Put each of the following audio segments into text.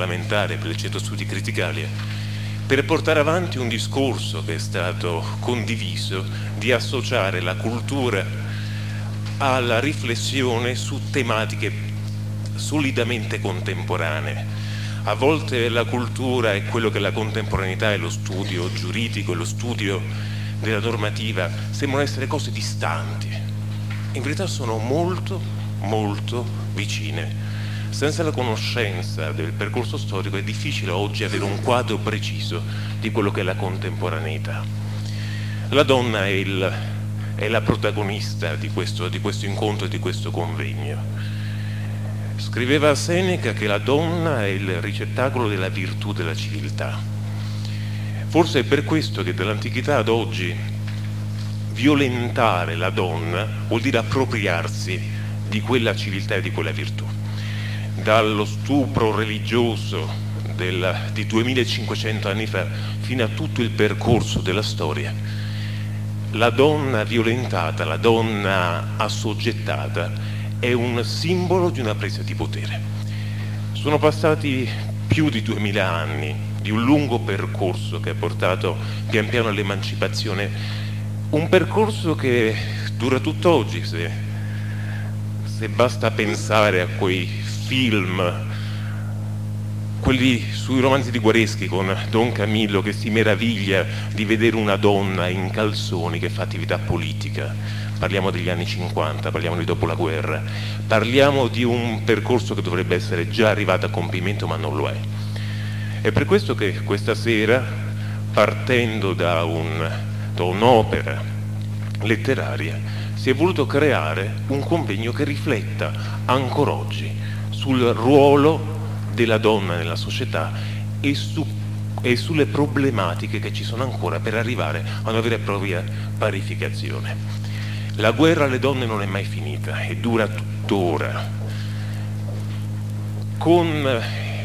parlamentare per il Centro Studi Criticalia, per portare avanti un discorso che è stato condiviso di associare la cultura alla riflessione su tematiche solidamente contemporanee. A volte la cultura è quello che la contemporaneità e lo studio giuridico e lo studio della normativa sembrano essere cose distanti. In verità sono molto, molto vicine. Senza la conoscenza del percorso storico è difficile oggi avere un quadro preciso di quello che è la contemporaneità. La donna è, il, è la protagonista di questo, di questo incontro e di questo convegno. Scriveva Seneca che la donna è il ricettacolo della virtù della civiltà. Forse è per questo che dall'antichità ad oggi violentare la donna vuol dire appropriarsi di quella civiltà e di quella virtù dallo stupro religioso del, di 2500 anni fa fino a tutto il percorso della storia, la donna violentata, la donna assoggettata è un simbolo di una presa di potere. Sono passati più di 2000 anni di un lungo percorso che ha portato pian piano all'emancipazione, un percorso che dura tutt'oggi se, se basta pensare a quei film, quelli sui romanzi di Guareschi con Don Camillo che si meraviglia di vedere una donna in calzoni che fa attività politica. Parliamo degli anni 50, parliamo di dopo la guerra, parliamo di un percorso che dovrebbe essere già arrivato a compimento ma non lo è. È per questo che questa sera, partendo da, un, da un'opera letteraria, si è voluto creare un convegno che rifletta ancora oggi sul ruolo della donna nella società e, su, e sulle problematiche che ci sono ancora per arrivare a una vera e propria parificazione. La guerra alle donne non è mai finita e dura tuttora. Con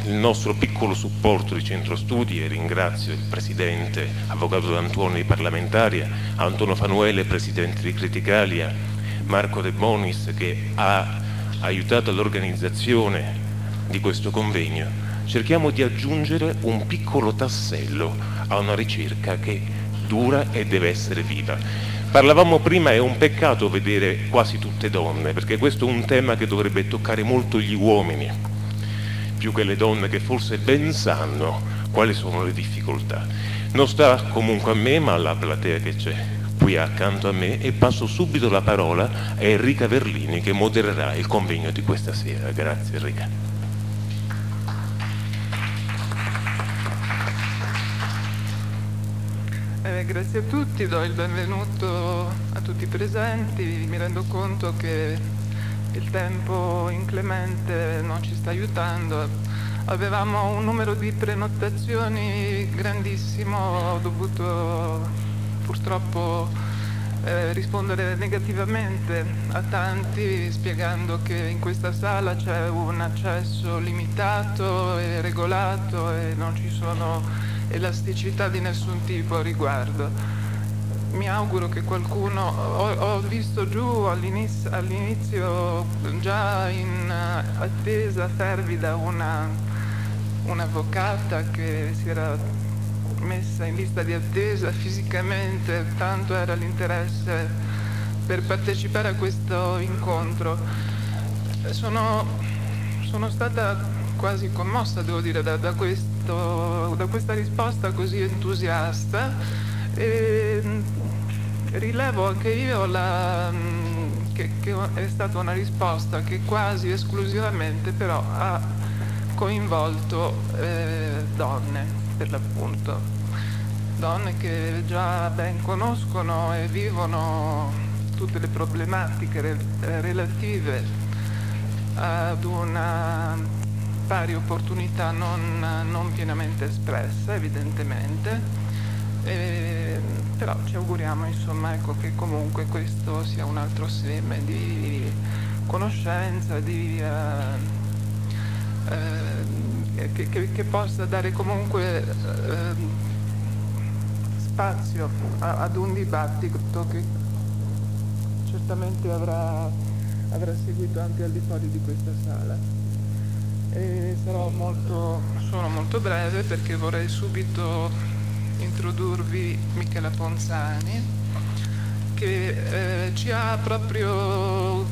il nostro piccolo supporto di centro studi e ringrazio il presidente, avvocato D'Antuoni parlamentare, Antonio Fanuele, presidente di Criticalia, Marco De Bonis che ha aiutato l'organizzazione di questo convegno, cerchiamo di aggiungere un piccolo tassello a una ricerca che dura e deve essere viva. Parlavamo prima, è un peccato vedere quasi tutte donne, perché questo è un tema che dovrebbe toccare molto gli uomini, più che le donne che forse ben sanno quali sono le difficoltà. Non sta comunque a me, ma alla platea che c'è qui accanto a me e passo subito la parola a Enrica Verlini che modererà il convegno di questa sera. Grazie Enrica. Eh, grazie a tutti, do il benvenuto a tutti i presenti, mi rendo conto che il tempo inclemente non ci sta aiutando. Avevamo un numero di prenotazioni grandissimo, ho dovuto purtroppo eh, rispondere negativamente a tanti spiegando che in questa sala c'è un accesso limitato e regolato e non ci sono elasticità di nessun tipo a riguardo. Mi auguro che qualcuno, ho, ho visto giù all'inizio, all'inizio già in attesa fervida una, un'avvocata che si era messa in lista di attesa fisicamente, tanto era l'interesse per partecipare a questo incontro. Sono, sono stata quasi commossa, devo dire, da, da, questo, da questa risposta così entusiasta e rilevo anche io la, che, che è stata una risposta che quasi esclusivamente però ha coinvolto eh, donne per l'appunto donne che già ben conoscono e vivono tutte le problematiche relative ad una pari opportunità non, non pienamente espressa evidentemente. E, però ci auguriamo insomma ecco, che comunque questo sia un altro seme di conoscenza di, uh, uh, che, che, che, possa dare comunque uh, spazio a, ad un dibattito che certamente avrà, avrà seguito anche al di fuori di questa sala. E sarò molto, sono molto breve perché vorrei subito introdurvi Michela Ponzani che eh, ci ha proprio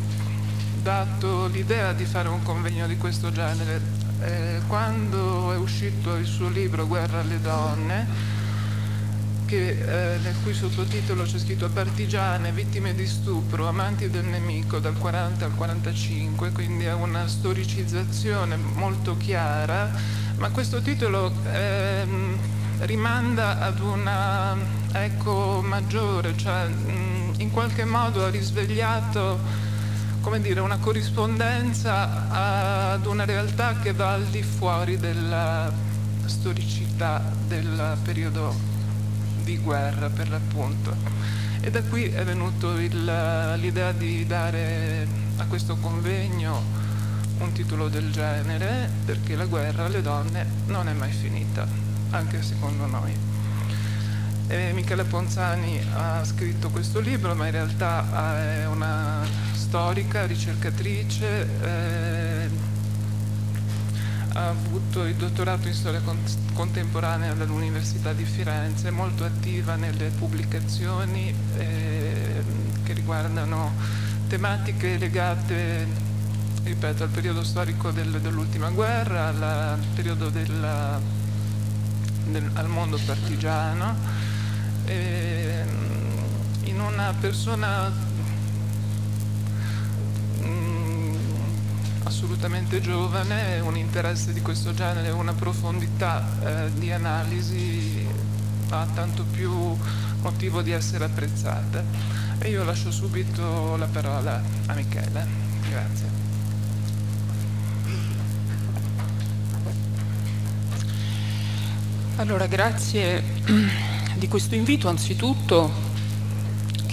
dato l'idea di fare un convegno di questo genere. Eh, quando è uscito il suo libro Guerra alle donne, che, eh, nel cui sottotitolo c'è scritto Partigiane, vittime di stupro, amanti del nemico dal 40 al 45, quindi è una storicizzazione molto chiara, ma questo titolo ehm, rimanda ad una eco maggiore, cioè mh, in qualche modo ha risvegliato come dire, una corrispondenza ad una realtà che va al di fuori della storicità del periodo di guerra per l'appunto. E da qui è venuta l'idea di dare a questo convegno un titolo del genere, perché la guerra alle donne non è mai finita, anche secondo noi. E Michele Ponzani ha scritto questo libro, ma in realtà è una storica, ricercatrice, eh, ha avuto il dottorato in storia contemporanea dall'Università di Firenze, molto attiva nelle pubblicazioni eh, che riguardano tematiche legate ripeto, al periodo storico del, dell'ultima guerra, al periodo della, del, al mondo partigiano, eh, in una persona assolutamente giovane, un interesse di questo genere, una profondità eh, di analisi ha tanto più motivo di essere apprezzata. E io lascio subito la parola a Michele. Grazie. Allora, grazie di questo invito anzitutto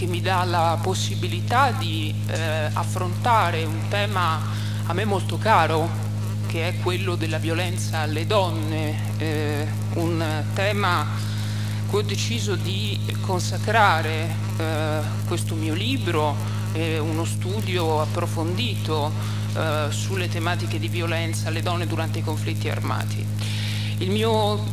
che mi dà la possibilità di eh, affrontare un tema a me molto caro, che è quello della violenza alle donne, eh, un tema che ho deciso di consacrare eh, questo mio libro, uno studio approfondito eh, sulle tematiche di violenza alle donne durante i conflitti armati. Il mio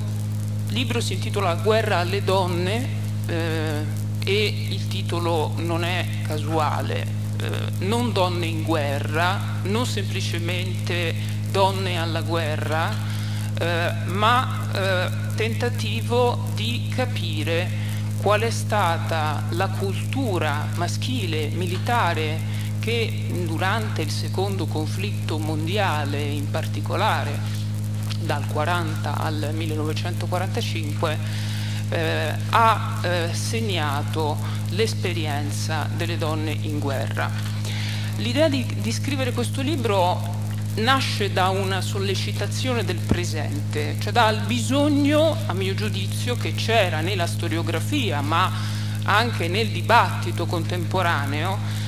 libro si intitola Guerra alle donne eh, e il titolo non è casuale, eh, non donne in guerra, non semplicemente donne alla guerra, eh, ma eh, tentativo di capire qual è stata la cultura maschile militare che durante il secondo conflitto mondiale in particolare dal 40 al 1945 eh, ha eh, segnato l'esperienza delle donne in guerra. L'idea di, di scrivere questo libro nasce da una sollecitazione del presente, cioè dal bisogno, a mio giudizio, che c'era nella storiografia, ma anche nel dibattito contemporaneo,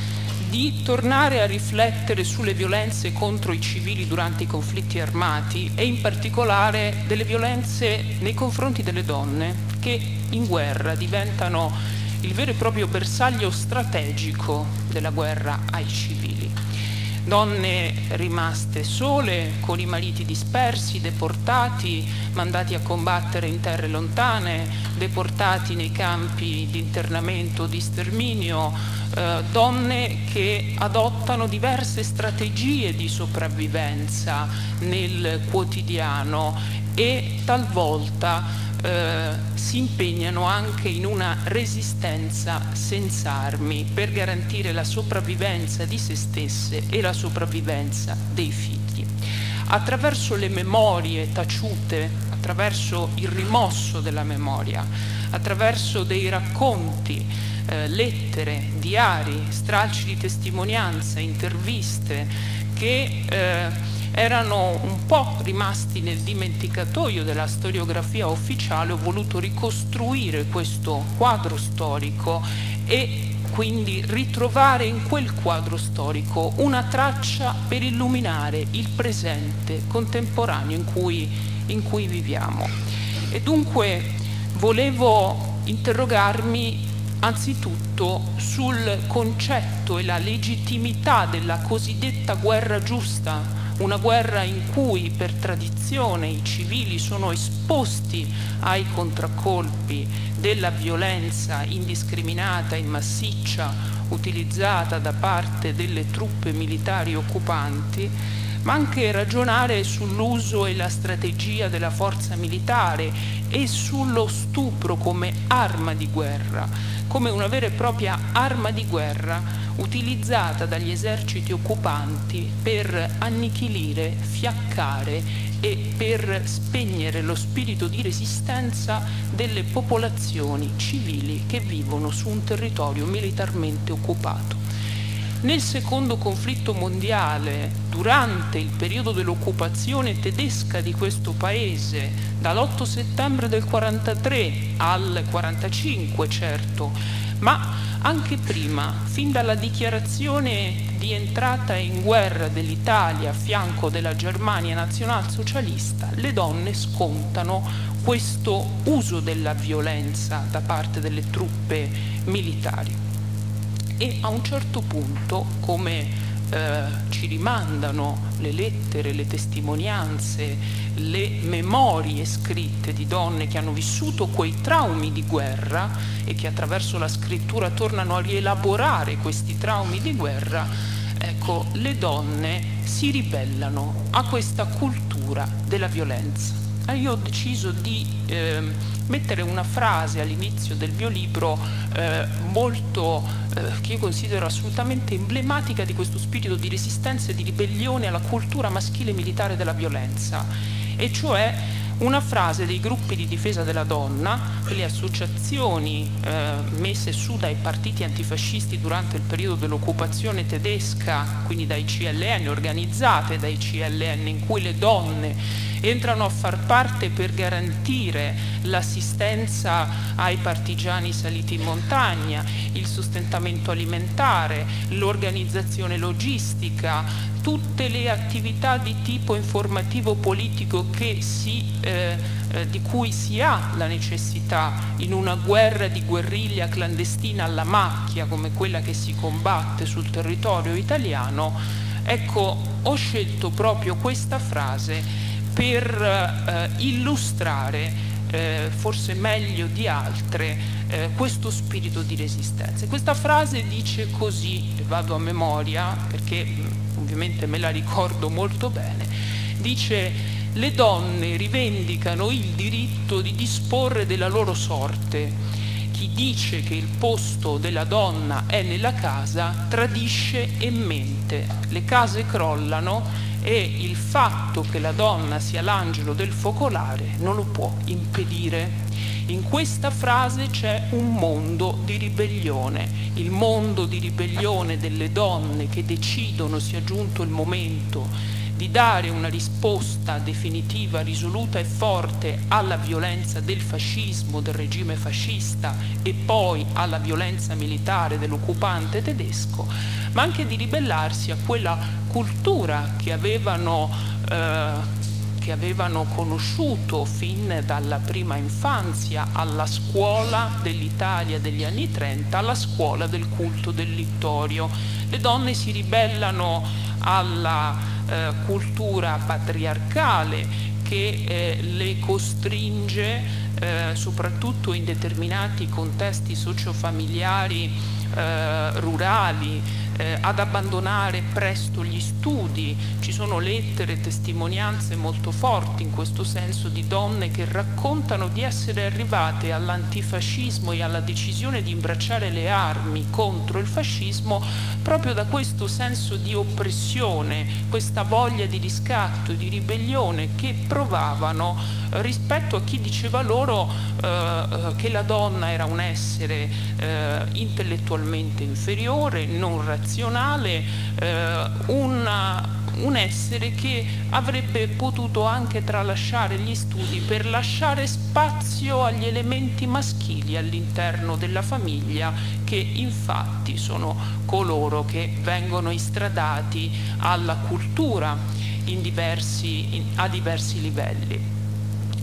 di tornare a riflettere sulle violenze contro i civili durante i conflitti armati e in particolare delle violenze nei confronti delle donne che in guerra diventano il vero e proprio bersaglio strategico della guerra ai civili. Donne rimaste sole, con i mariti dispersi, deportati, mandati a combattere in terre lontane, deportati nei campi di internamento, di sterminio, eh, donne che adottano diverse strategie di sopravvivenza nel quotidiano e talvolta eh, si impegnano anche in una resistenza senza armi per garantire la sopravvivenza di se stesse e la sopravvivenza dei figli. Attraverso le memorie taciute, attraverso il rimosso della memoria, attraverso dei racconti, eh, lettere, diari, stralci di testimonianza, interviste che eh, erano un po' rimasti nel dimenticatoio della storiografia ufficiale, ho voluto ricostruire questo quadro storico e quindi ritrovare in quel quadro storico una traccia per illuminare il presente contemporaneo in cui, in cui viviamo. E dunque volevo interrogarmi anzitutto sul concetto e la legittimità della cosiddetta guerra giusta una guerra in cui per tradizione i civili sono esposti ai contraccolpi della violenza indiscriminata e massiccia utilizzata da parte delle truppe militari occupanti, ma anche ragionare sull'uso e la strategia della forza militare e sullo stupro come arma di guerra, come una vera e propria arma di guerra utilizzata dagli eserciti occupanti per annichilire, fiaccare e per spegnere lo spirito di resistenza delle popolazioni civili che vivono su un territorio militarmente occupato. Nel secondo conflitto mondiale, durante il periodo dell'occupazione tedesca di questo paese, dall'8 settembre del 43 al 45 certo, ma anche prima, fin dalla dichiarazione di entrata in guerra dell'Italia a fianco della Germania nazionalsocialista, le donne scontano questo uso della violenza da parte delle truppe militari. E a un certo punto, come eh, ci rimandano le lettere, le testimonianze, le memorie scritte di donne che hanno vissuto quei traumi di guerra e che attraverso la scrittura tornano a rielaborare questi traumi di guerra, ecco, le donne si ribellano a questa cultura della violenza. Ah, io ho deciso di eh, mettere una frase all'inizio del mio libro eh, molto, eh, che io considero assolutamente emblematica di questo spirito di resistenza e di ribellione alla cultura maschile militare della violenza, e cioè una frase dei gruppi di difesa della donna, quelle associazioni eh, messe su dai partiti antifascisti durante il periodo dell'occupazione tedesca, quindi dai CLN, organizzate dai CLN, in cui le donne entrano a far parte per garantire l'assistenza ai partigiani saliti in montagna, il sostentamento alimentare, l'organizzazione logistica, tutte le attività di tipo informativo politico si, eh, eh, di cui si ha la necessità in una guerra di guerriglia clandestina alla macchia come quella che si combatte sul territorio italiano, ecco, ho scelto proprio questa frase per eh, illustrare eh, forse meglio di altre eh, questo spirito di resistenza. Questa frase dice così, vado a memoria perché ovviamente me la ricordo molto bene, dice le donne rivendicano il diritto di disporre della loro sorte. Chi dice che il posto della donna è nella casa tradisce e mente. Le case crollano e il fatto che la donna sia l'angelo del focolare non lo può impedire. In questa frase c'è un mondo di ribellione, il mondo di ribellione delle donne che decidono sia giunto il momento di dare una risposta definitiva, risoluta e forte alla violenza del fascismo, del regime fascista e poi alla violenza militare dell'occupante tedesco, ma anche di ribellarsi a quella cultura che avevano, eh, che avevano conosciuto fin dalla prima infanzia alla scuola dell'Italia degli anni 30, alla scuola del culto del littorio. Le donne si ribellano alla eh, cultura patriarcale che eh, le costringe, eh, soprattutto in determinati contesti sociofamiliari eh, rurali, eh, ad abbandonare presto gli studi. Ci sono lettere testimonianze molto forti in questo senso di donne che raccontano di essere arrivate all'antifascismo e alla decisione di imbracciare le armi contro il fascismo proprio da questo senso di oppressione, questa voglia di riscatto, di ribellione che provavano rispetto a chi diceva loro eh, che la donna era un essere eh, intellettualmente inferiore, non razionale, razionale eh, una, un essere che avrebbe potuto anche tralasciare gli studi per lasciare spazio agli elementi maschili all'interno della famiglia che infatti sono coloro che vengono istradati alla cultura diversi, in, a diversi livelli.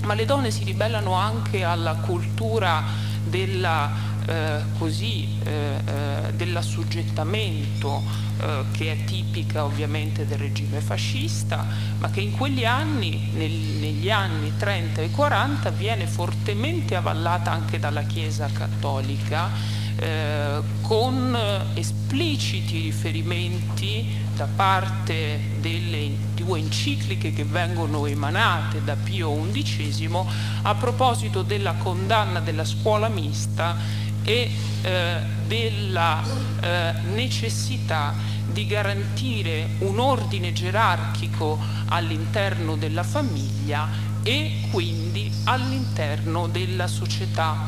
Ma le donne si ribellano anche alla cultura della eh, così eh, eh, dell'assoggettamento eh, che è tipica ovviamente del regime fascista, ma che in quegli anni, nel, negli anni 30 e 40, viene fortemente avallata anche dalla Chiesa cattolica eh, con espliciti riferimenti da parte delle due encicliche che vengono emanate da Pio XI a proposito della condanna della scuola mista e eh, della eh, necessità di garantire un ordine gerarchico all'interno della famiglia e quindi all'interno della società.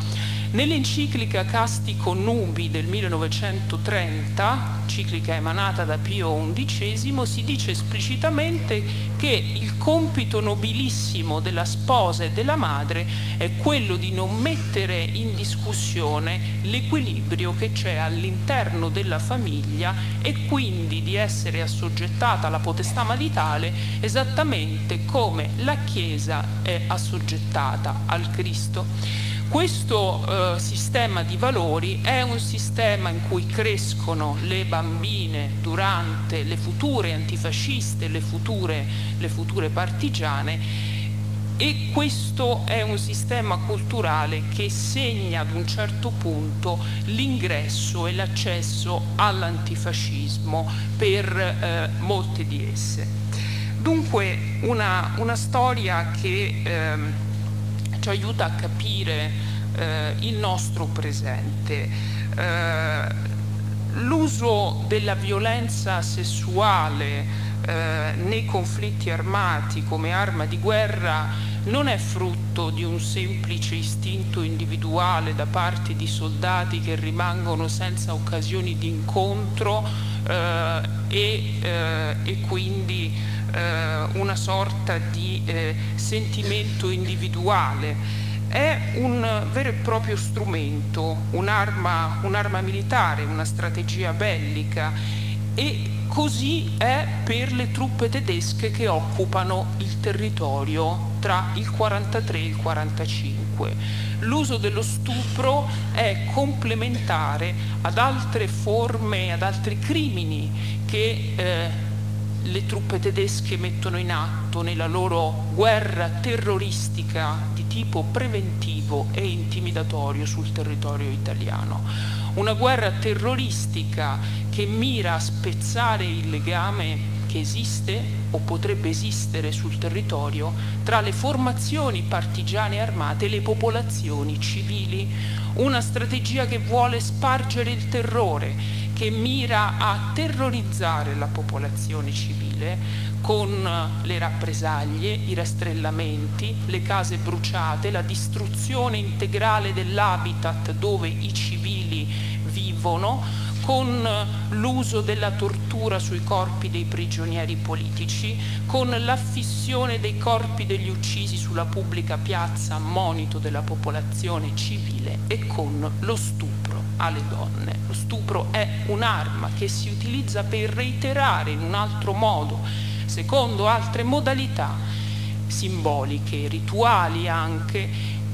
Nell'enciclica Casti Connubi del 1930, enciclica emanata da Pio XI, si dice esplicitamente che il compito nobilissimo della sposa e della madre è quello di non mettere in discussione l'equilibrio che c'è all'interno della famiglia e quindi di essere assoggettata alla potestà maritale esattamente come la Chiesa è assoggettata al Cristo. Questo eh, sistema di valori è un sistema in cui crescono le bambine durante le future antifasciste, le future, le future partigiane e questo è un sistema culturale che segna ad un certo punto l'ingresso e l'accesso all'antifascismo per eh, molte di esse. Dunque una, una storia che... Eh, ci aiuta a capire eh, il nostro presente. Eh, l'uso della violenza sessuale eh, nei conflitti armati come arma di guerra non è frutto di un semplice istinto individuale da parte di soldati che rimangono senza occasioni di incontro eh, e, eh, e quindi eh, una sorta di eh, sentimento individuale, è un vero e proprio strumento, un'arma, un'arma militare, una strategia bellica e così è per le truppe tedesche che occupano il territorio tra il 43 e il 45. L'uso dello stupro è complementare ad altre forme, ad altri crimini che eh, le truppe tedesche mettono in atto nella loro guerra terroristica di tipo preventivo e intimidatorio sul territorio italiano. Una guerra terroristica che mira a spezzare il legame che esiste o potrebbe esistere sul territorio tra le formazioni partigiane armate e le popolazioni civili, una strategia che vuole spargere il terrore, che mira a terrorizzare la popolazione civile con le rappresaglie, i rastrellamenti, le case bruciate, la distruzione integrale dell'habitat dove i civili vivono, con l'uso della tortura sui corpi dei prigionieri politici, con l'affissione dei corpi degli uccisi sulla pubblica piazza a monito della popolazione civile e con lo stupro alle donne. Lo stupro è un'arma che si utilizza per reiterare in un altro modo, secondo altre modalità simboliche, rituali anche,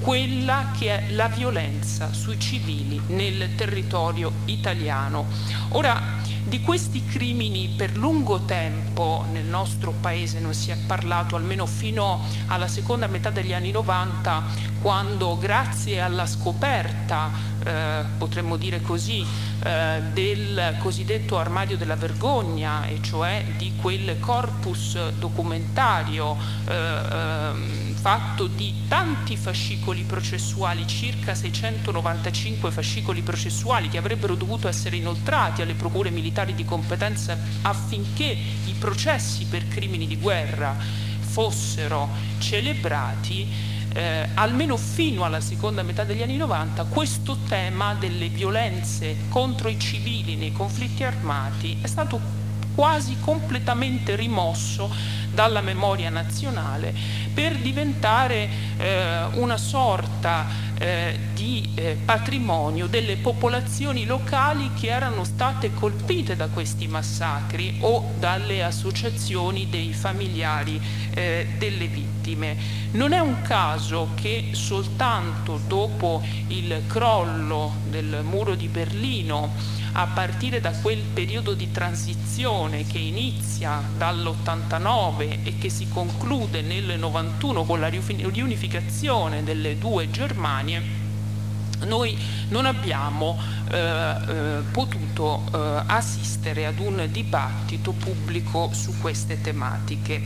quella che è la violenza sui civili nel territorio italiano. Ora, di questi crimini per lungo tempo nel nostro paese non si è parlato, almeno fino alla seconda metà degli anni 90, quando grazie alla scoperta, eh, potremmo dire così, eh, del cosiddetto armadio della vergogna, e cioè di quel corpus documentario eh, ehm, fatto di tanti fascicoli processuali, circa 695 fascicoli processuali che avrebbero dovuto essere inoltrati alle procure militari di competenza affinché i processi per crimini di guerra fossero celebrati, eh, almeno fino alla seconda metà degli anni 90, questo tema delle violenze contro i civili nei conflitti armati è stato quasi completamente rimosso dalla memoria nazionale per diventare eh, una sorta eh, di eh, patrimonio delle popolazioni locali che erano state colpite da questi massacri o dalle associazioni dei familiari eh, delle vittime. Non è un caso che soltanto dopo il crollo del muro di Berlino a partire da quel periodo di transizione che inizia dall'89 e che si conclude nel 91 con la riunificazione delle due Germanie, noi non abbiamo eh, eh, potuto eh, assistere ad un dibattito pubblico su queste tematiche.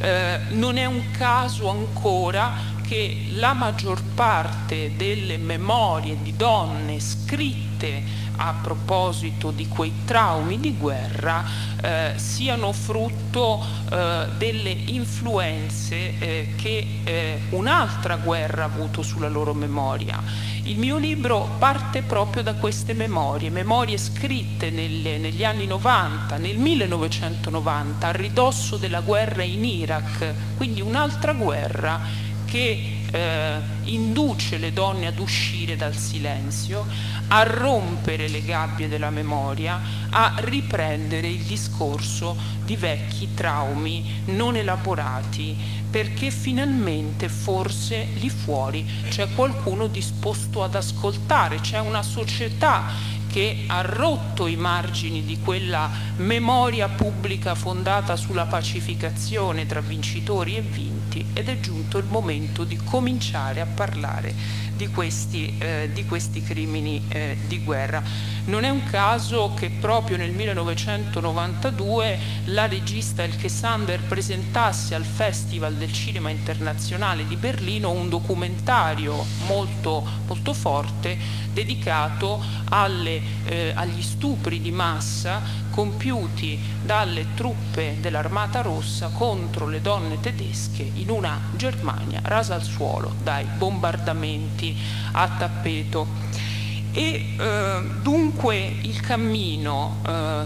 Eh, non è un caso ancora che la maggior parte delle memorie di donne scritte a proposito di quei traumi di guerra eh, siano frutto eh, delle influenze eh, che eh, un'altra guerra ha avuto sulla loro memoria. Il mio libro parte proprio da queste memorie, memorie scritte nelle, negli anni 90, nel 1990, a ridosso della guerra in Iraq, quindi un'altra guerra che eh, induce le donne ad uscire dal silenzio, a rompere le gabbie della memoria, a riprendere il discorso di vecchi traumi non elaborati, perché finalmente forse lì fuori c'è qualcuno disposto ad ascoltare, c'è una società che ha rotto i margini di quella memoria pubblica fondata sulla pacificazione tra vincitori e vinti ed è giunto il momento di cominciare a parlare di questi, eh, di questi crimini eh, di guerra. Non è un caso che proprio nel 1992 la regista Elke Sander presentasse al Festival del Cinema Internazionale di Berlino un documentario molto, molto forte dedicato alle, eh, agli stupri di massa compiuti dalle truppe dell'Armata Rossa contro le donne tedesche in una Germania rasa al suolo dai bombardamenti a tappeto. E eh, dunque il cammino eh,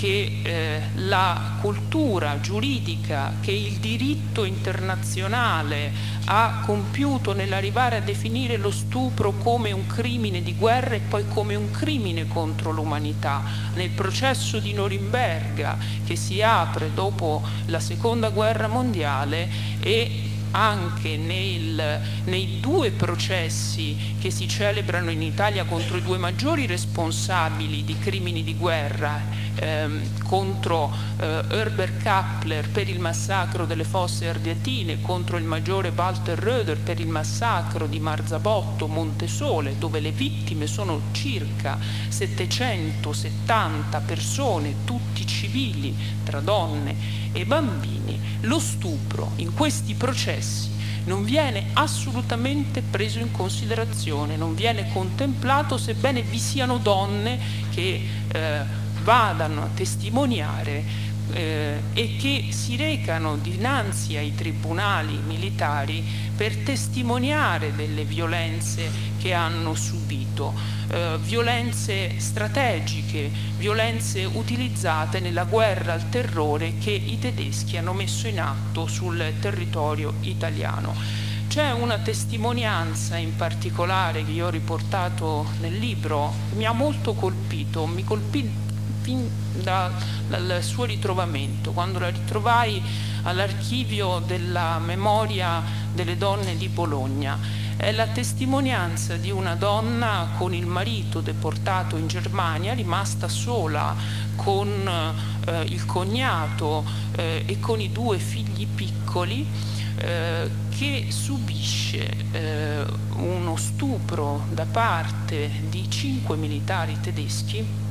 che eh, la cultura giuridica, che il diritto internazionale ha compiuto nell'arrivare a definire lo stupro come un crimine di guerra e poi come un crimine contro l'umanità. Nel processo di Norimberga che si apre dopo la seconda guerra mondiale e anche nel, nei due processi che si celebrano in Italia contro i due maggiori responsabili di crimini di guerra, ehm, contro eh, Herbert Kappler per il massacro delle fosse ardeatine, contro il maggiore Walter Röder per il massacro di Marzabotto, Montesole, dove le vittime sono circa 770 persone, tutti civili, tra donne e bambini, lo stupro in questi processi non viene assolutamente preso in considerazione, non viene contemplato sebbene vi siano donne che eh, vadano a testimoniare eh, e che si recano dinanzi ai tribunali militari per testimoniare delle violenze che hanno subito, eh, violenze strategiche, violenze utilizzate nella guerra al terrore che i tedeschi hanno messo in atto sul territorio italiano. C'è una testimonianza in particolare che io ho riportato nel libro, mi ha molto colpito, mi colpì fin da, dal suo ritrovamento, quando la ritrovai all'archivio della memoria delle donne di Bologna. È la testimonianza di una donna con il marito deportato in Germania, rimasta sola con eh, il cognato eh, e con i due figli piccoli, eh, che subisce eh, uno stupro da parte di cinque militari tedeschi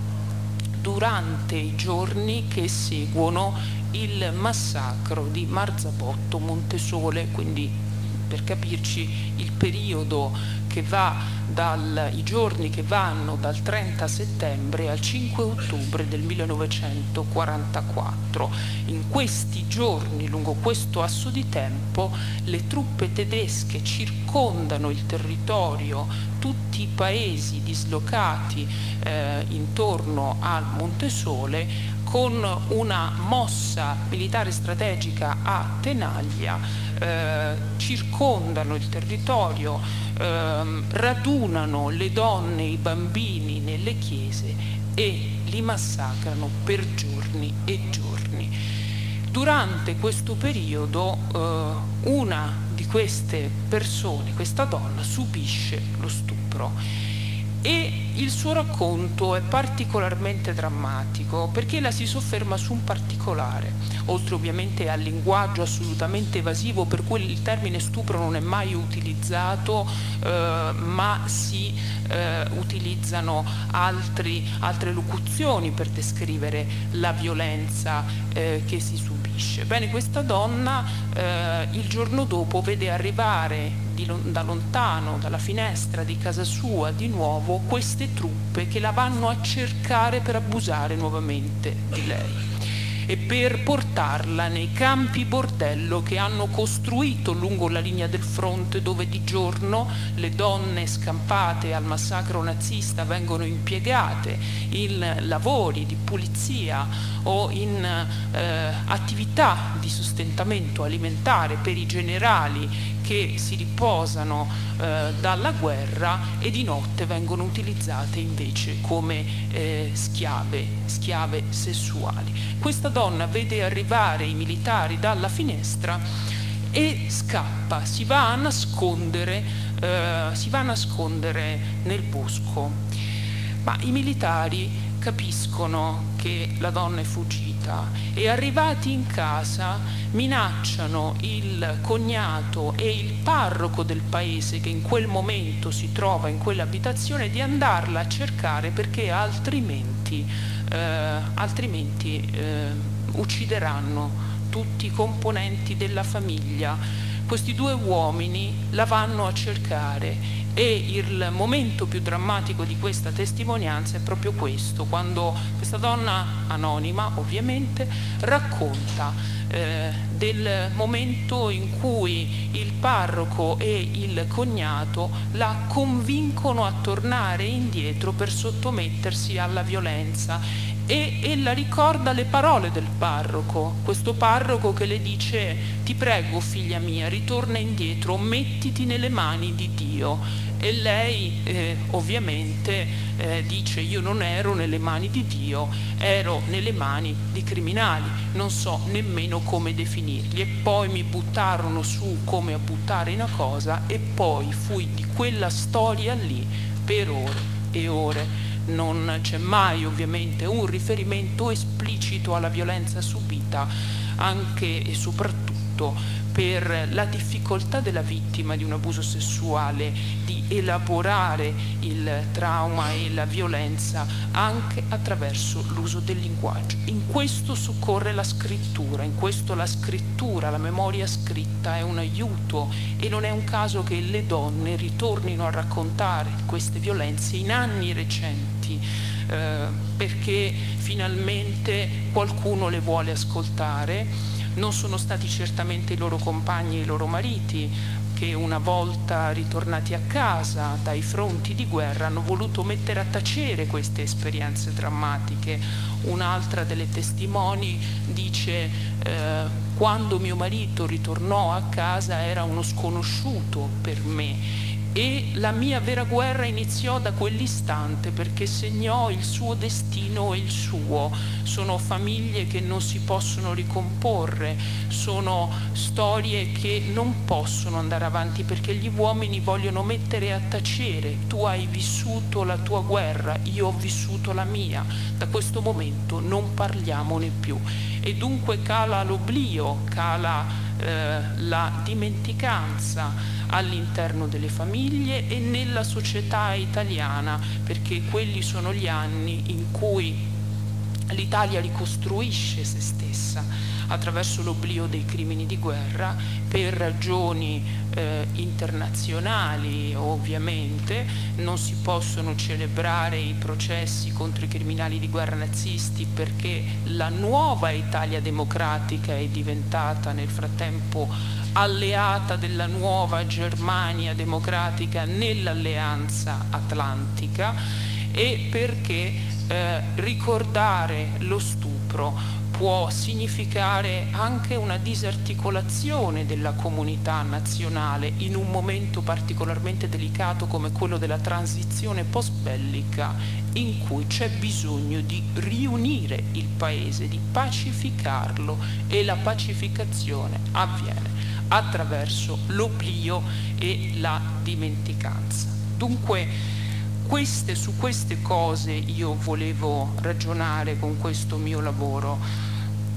durante i giorni che seguono il massacro di Marzabotto Montesole, quindi per capirci il periodo che va dal, i giorni che vanno dal 30 settembre al 5 ottobre del 1944. In questi giorni, lungo questo asso di tempo, le truppe tedesche circondano il territorio, tutti i paesi dislocati eh, intorno al Montesole con una mossa militare strategica a Tenaglia eh, circondano il territorio, eh, radunano le donne e i bambini nelle chiese e li massacrano per giorni e giorni. Durante questo periodo eh, una di queste persone, questa donna, subisce lo stupro e il suo racconto è particolarmente drammatico perché la si sofferma su un particolare, oltre ovviamente al linguaggio assolutamente evasivo per cui il termine stupro non è mai utilizzato, eh, ma si eh, utilizzano altri, altre locuzioni per descrivere la violenza eh, che si subisce. Bene, questa donna eh, il giorno dopo vede arrivare da lontano, dalla finestra di casa sua, di nuovo queste truppe che la vanno a cercare per abusare nuovamente di lei e per portarla nei campi bordello che hanno costruito lungo la linea del fronte dove di giorno le donne scampate al massacro nazista vengono impiegate in lavori di pulizia o in eh, attività di sostentamento alimentare per i generali che si riposano eh, dalla guerra e di notte vengono utilizzate invece come eh, schiave, schiave sessuali. Questa donna vede arrivare i militari dalla finestra e scappa, si va a nascondere, eh, si va a nascondere nel bosco. Ma i militari capiscono che la donna è fuggita e arrivati in casa minacciano il cognato e il parroco del paese che in quel momento si trova in quell'abitazione di andarla a cercare perché altrimenti, eh, altrimenti eh, uccideranno tutti i componenti della famiglia. Questi due uomini la vanno a cercare e il momento più drammatico di questa testimonianza è proprio questo, quando questa donna anonima ovviamente racconta eh, del momento in cui il parroco e il cognato la convincono a tornare indietro per sottomettersi alla violenza e ella ricorda le parole del parroco, questo parroco che le dice ti prego figlia mia ritorna indietro, mettiti nelle mani di Dio e lei eh, ovviamente eh, dice io non ero nelle mani di Dio, ero nelle mani di criminali, non so nemmeno come definirli e poi mi buttarono su come a buttare una cosa e poi fui di quella storia lì per ore e ore. Non c'è mai ovviamente un riferimento esplicito alla violenza subita anche e soprattutto per la difficoltà della vittima di un abuso sessuale di elaborare il trauma e la violenza anche attraverso l'uso del linguaggio. In questo soccorre la scrittura, in questo la scrittura, la memoria scritta è un aiuto e non è un caso che le donne ritornino a raccontare queste violenze in anni recenti eh, perché finalmente qualcuno le vuole ascoltare non sono stati certamente i loro compagni e i loro mariti che una volta ritornati a casa dai fronti di guerra hanno voluto mettere a tacere queste esperienze drammatiche. Un'altra delle testimoni dice eh, quando mio marito ritornò a casa era uno sconosciuto per me e la mia vera guerra iniziò da quell'istante perché segnò il suo destino e il suo. Sono famiglie che non si possono ricomporre, sono storie che non possono andare avanti perché gli uomini vogliono mettere a tacere. Tu hai vissuto la tua guerra, io ho vissuto la mia. Da questo momento non parliamone più. E dunque cala l'oblio, cala eh, la dimenticanza all'interno delle famiglie e nella società italiana, perché quelli sono gli anni in cui l'Italia ricostruisce se stessa attraverso l'oblio dei crimini di guerra per ragioni eh, internazionali ovviamente. Non si possono celebrare i processi contro i criminali di guerra nazisti perché la nuova Italia democratica è diventata nel frattempo alleata della nuova Germania democratica nell'alleanza atlantica e perché eh, ricordare lo stupro può significare anche una disarticolazione della comunità nazionale in un momento particolarmente delicato come quello della transizione post-bellica in cui c'è bisogno di riunire il paese, di pacificarlo e la pacificazione avviene attraverso l'oblio e la dimenticanza. Dunque queste, su queste cose io volevo ragionare con questo mio lavoro.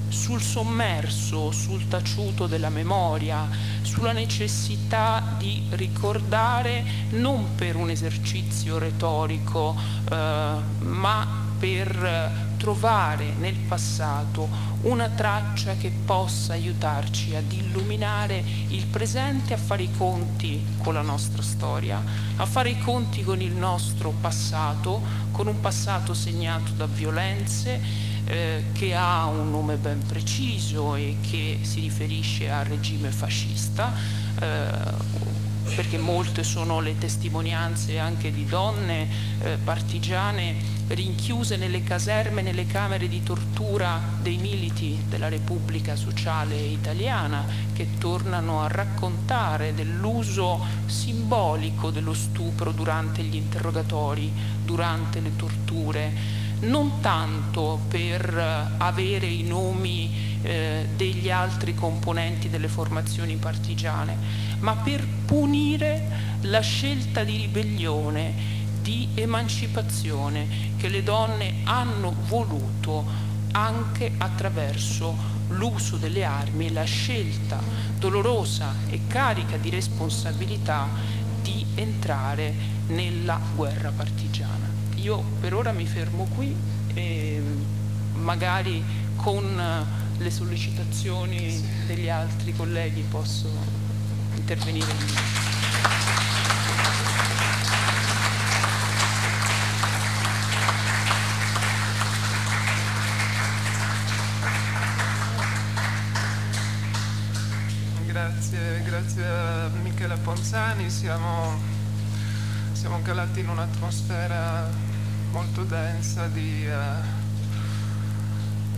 Sul sommerso, sul taciuto della memoria, sulla necessità di ricordare non per un esercizio retorico, eh, ma per trovare nel passato una traccia che possa aiutarci ad illuminare il presente, a fare i conti con la nostra storia, a fare i conti con il nostro passato, con un passato segnato da violenze, eh, che ha un nome ben preciso e che si riferisce al regime fascista, eh, perché molte sono le testimonianze anche di donne eh, partigiane rinchiuse nelle caserme, nelle camere di tortura dei militi della Repubblica Sociale Italiana, che tornano a raccontare dell'uso simbolico dello stupro durante gli interrogatori, durante le torture. Non tanto per eh, avere i nomi eh, degli altri componenti delle formazioni partigiane, ma per punire la scelta di ribellione, di emancipazione che le donne hanno voluto anche attraverso l'uso delle armi e la scelta dolorosa e carica di responsabilità di entrare nella guerra partigiana. Io per ora mi fermo qui e magari con le sollecitazioni degli altri colleghi posso intervenire. Grazie, grazie a Michela Ponzani, siamo, siamo calati in un'atmosfera molto densa di uh,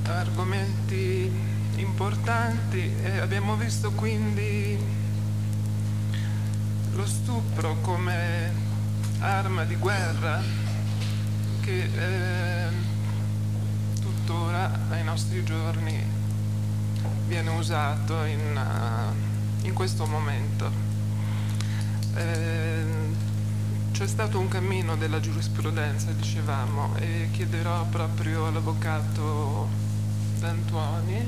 argomenti importanti e abbiamo visto quindi lo stupro come arma di guerra che eh, tuttora ai nostri giorni viene usato in, uh, in questo momento. Eh, c'è stato un cammino della giurisprudenza, dicevamo, e chiederò proprio all'avvocato D'Antuoni,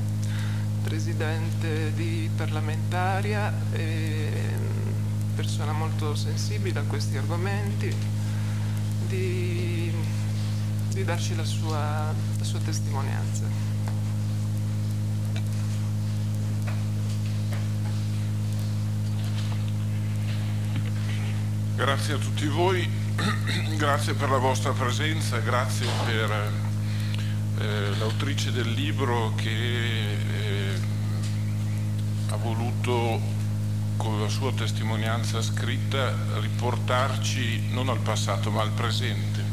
presidente di Parlamentaria e persona molto sensibile a questi argomenti, di, di darci la sua, la sua testimonianza. Grazie a tutti voi, grazie per la vostra presenza, grazie per eh, l'autrice del libro che eh, ha voluto con la sua testimonianza scritta riportarci non al passato ma al presente.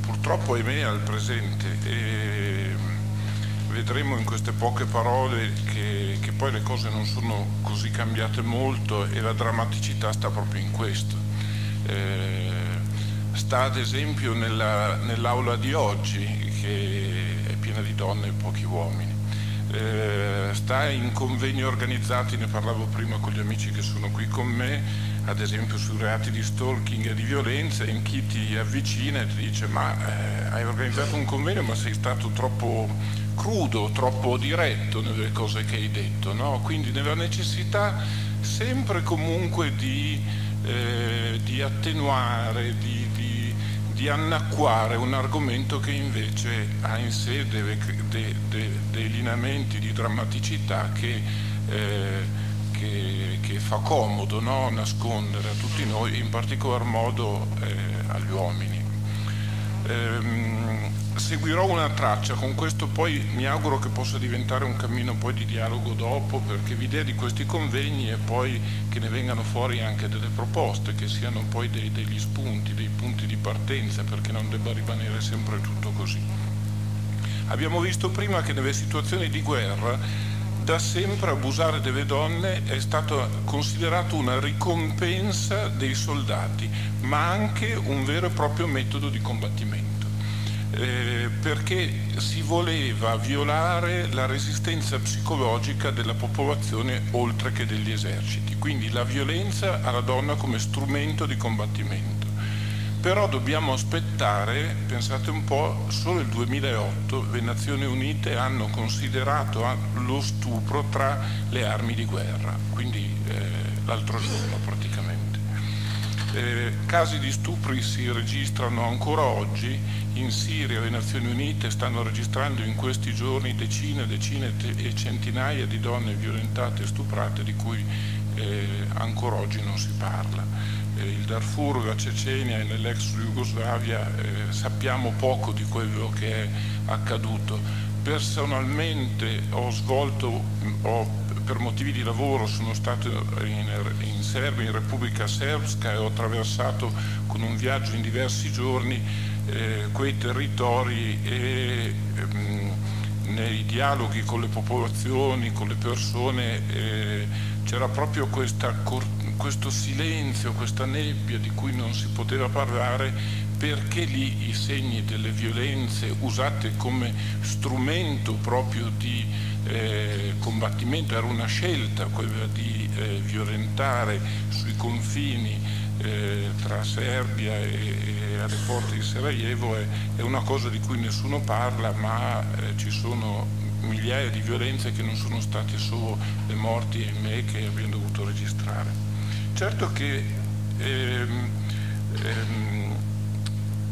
Purtroppo ahimè al presente e vedremo in queste poche parole che, che, poi le cose non sono così cambiate molto e la drammaticità sta proprio in questo. Eh, sta ad esempio nella, nell'aula di oggi che è piena di donne e pochi uomini. Eh, sta in convegni organizzati, ne parlavo prima con gli amici che sono qui con me, ad esempio sui reati di stalking e di violenza, in chi ti avvicina e ti dice ma eh, hai organizzato un convegno ma sei stato troppo crudo, troppo diretto nelle cose che hai detto, no? quindi nella necessità sempre comunque di, eh, di attenuare, di, di, di, annacquare un argomento che invece ha in sé dei, dei, dei, dei lineamenti di drammaticità che, eh, che, che fa comodo no? nascondere a tutti noi, in particolar modo eh, agli uomini. Ehm, seguirò una traccia, con questo poi mi auguro che possa diventare un cammino poi di dialogo dopo, perché l'idea di questi convegni è poi che ne vengano fuori anche delle proposte, che siano poi dei, degli spunti, dei punti di partenza, perché non debba rimanere sempre tutto così. Abbiamo visto prima che nelle situazioni di guerra da sempre abusare delle donne è stato considerato una ricompensa dei soldati, ma anche un vero e proprio metodo di combattimento. Eh, perché si voleva violare la resistenza psicologica della popolazione oltre che degli eserciti, quindi la violenza alla donna come strumento di combattimento. Però dobbiamo aspettare, pensate un po', solo il 2008 le Nazioni Unite hanno considerato lo stupro tra le armi di guerra, quindi eh, l'altro giorno praticamente. Eh, casi di stupri si registrano ancora oggi, in Siria le Nazioni Unite stanno registrando in questi giorni decine, decine e centinaia di donne violentate e stuprate di cui eh, ancora oggi non si parla il Darfur, la Cecenia e nell'ex Jugoslavia eh, sappiamo poco di quello che è accaduto. Personalmente ho svolto, ho, per motivi di lavoro sono stato in, in Serbia, in Repubblica Serbska e ho attraversato con un viaggio in diversi giorni eh, quei territori e ehm, nei dialoghi con le popolazioni, con le persone, eh, c'era proprio questa questo silenzio, questa nebbia di cui non si poteva parlare perché lì i segni delle violenze usate come strumento proprio di eh, combattimento, era una scelta quella di eh, violentare sui confini eh, tra Serbia e, e, alle porte di Sarajevo è, è, una cosa di cui nessuno parla ma eh, ci sono migliaia di violenze che non sono state solo le morti e me che abbiamo dovuto registrare. Certo che ehm, ehm,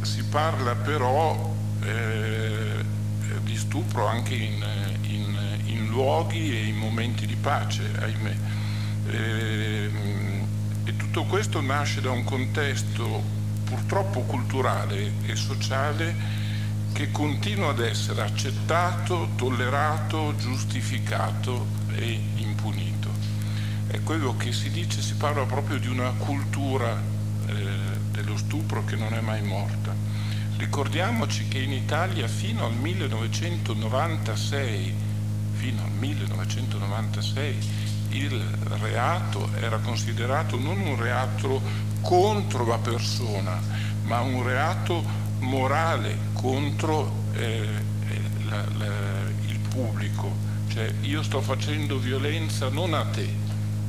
si parla però eh, di stupro anche in, in, luoghi e in momenti di pace, ahimè. Eh, e tutto questo nasce da un contesto purtroppo culturale e sociale che continua ad essere accettato, tollerato, giustificato e impunito è quello che si dice, si parla proprio di una cultura eh, dello stupro che non è mai morta. Ricordiamoci che in Italia fino al 1996, fino al 1996 il reato era considerato non un reato contro la persona, ma un reato morale contro eh, la, la, il pubblico. Cioè io sto facendo violenza non a te,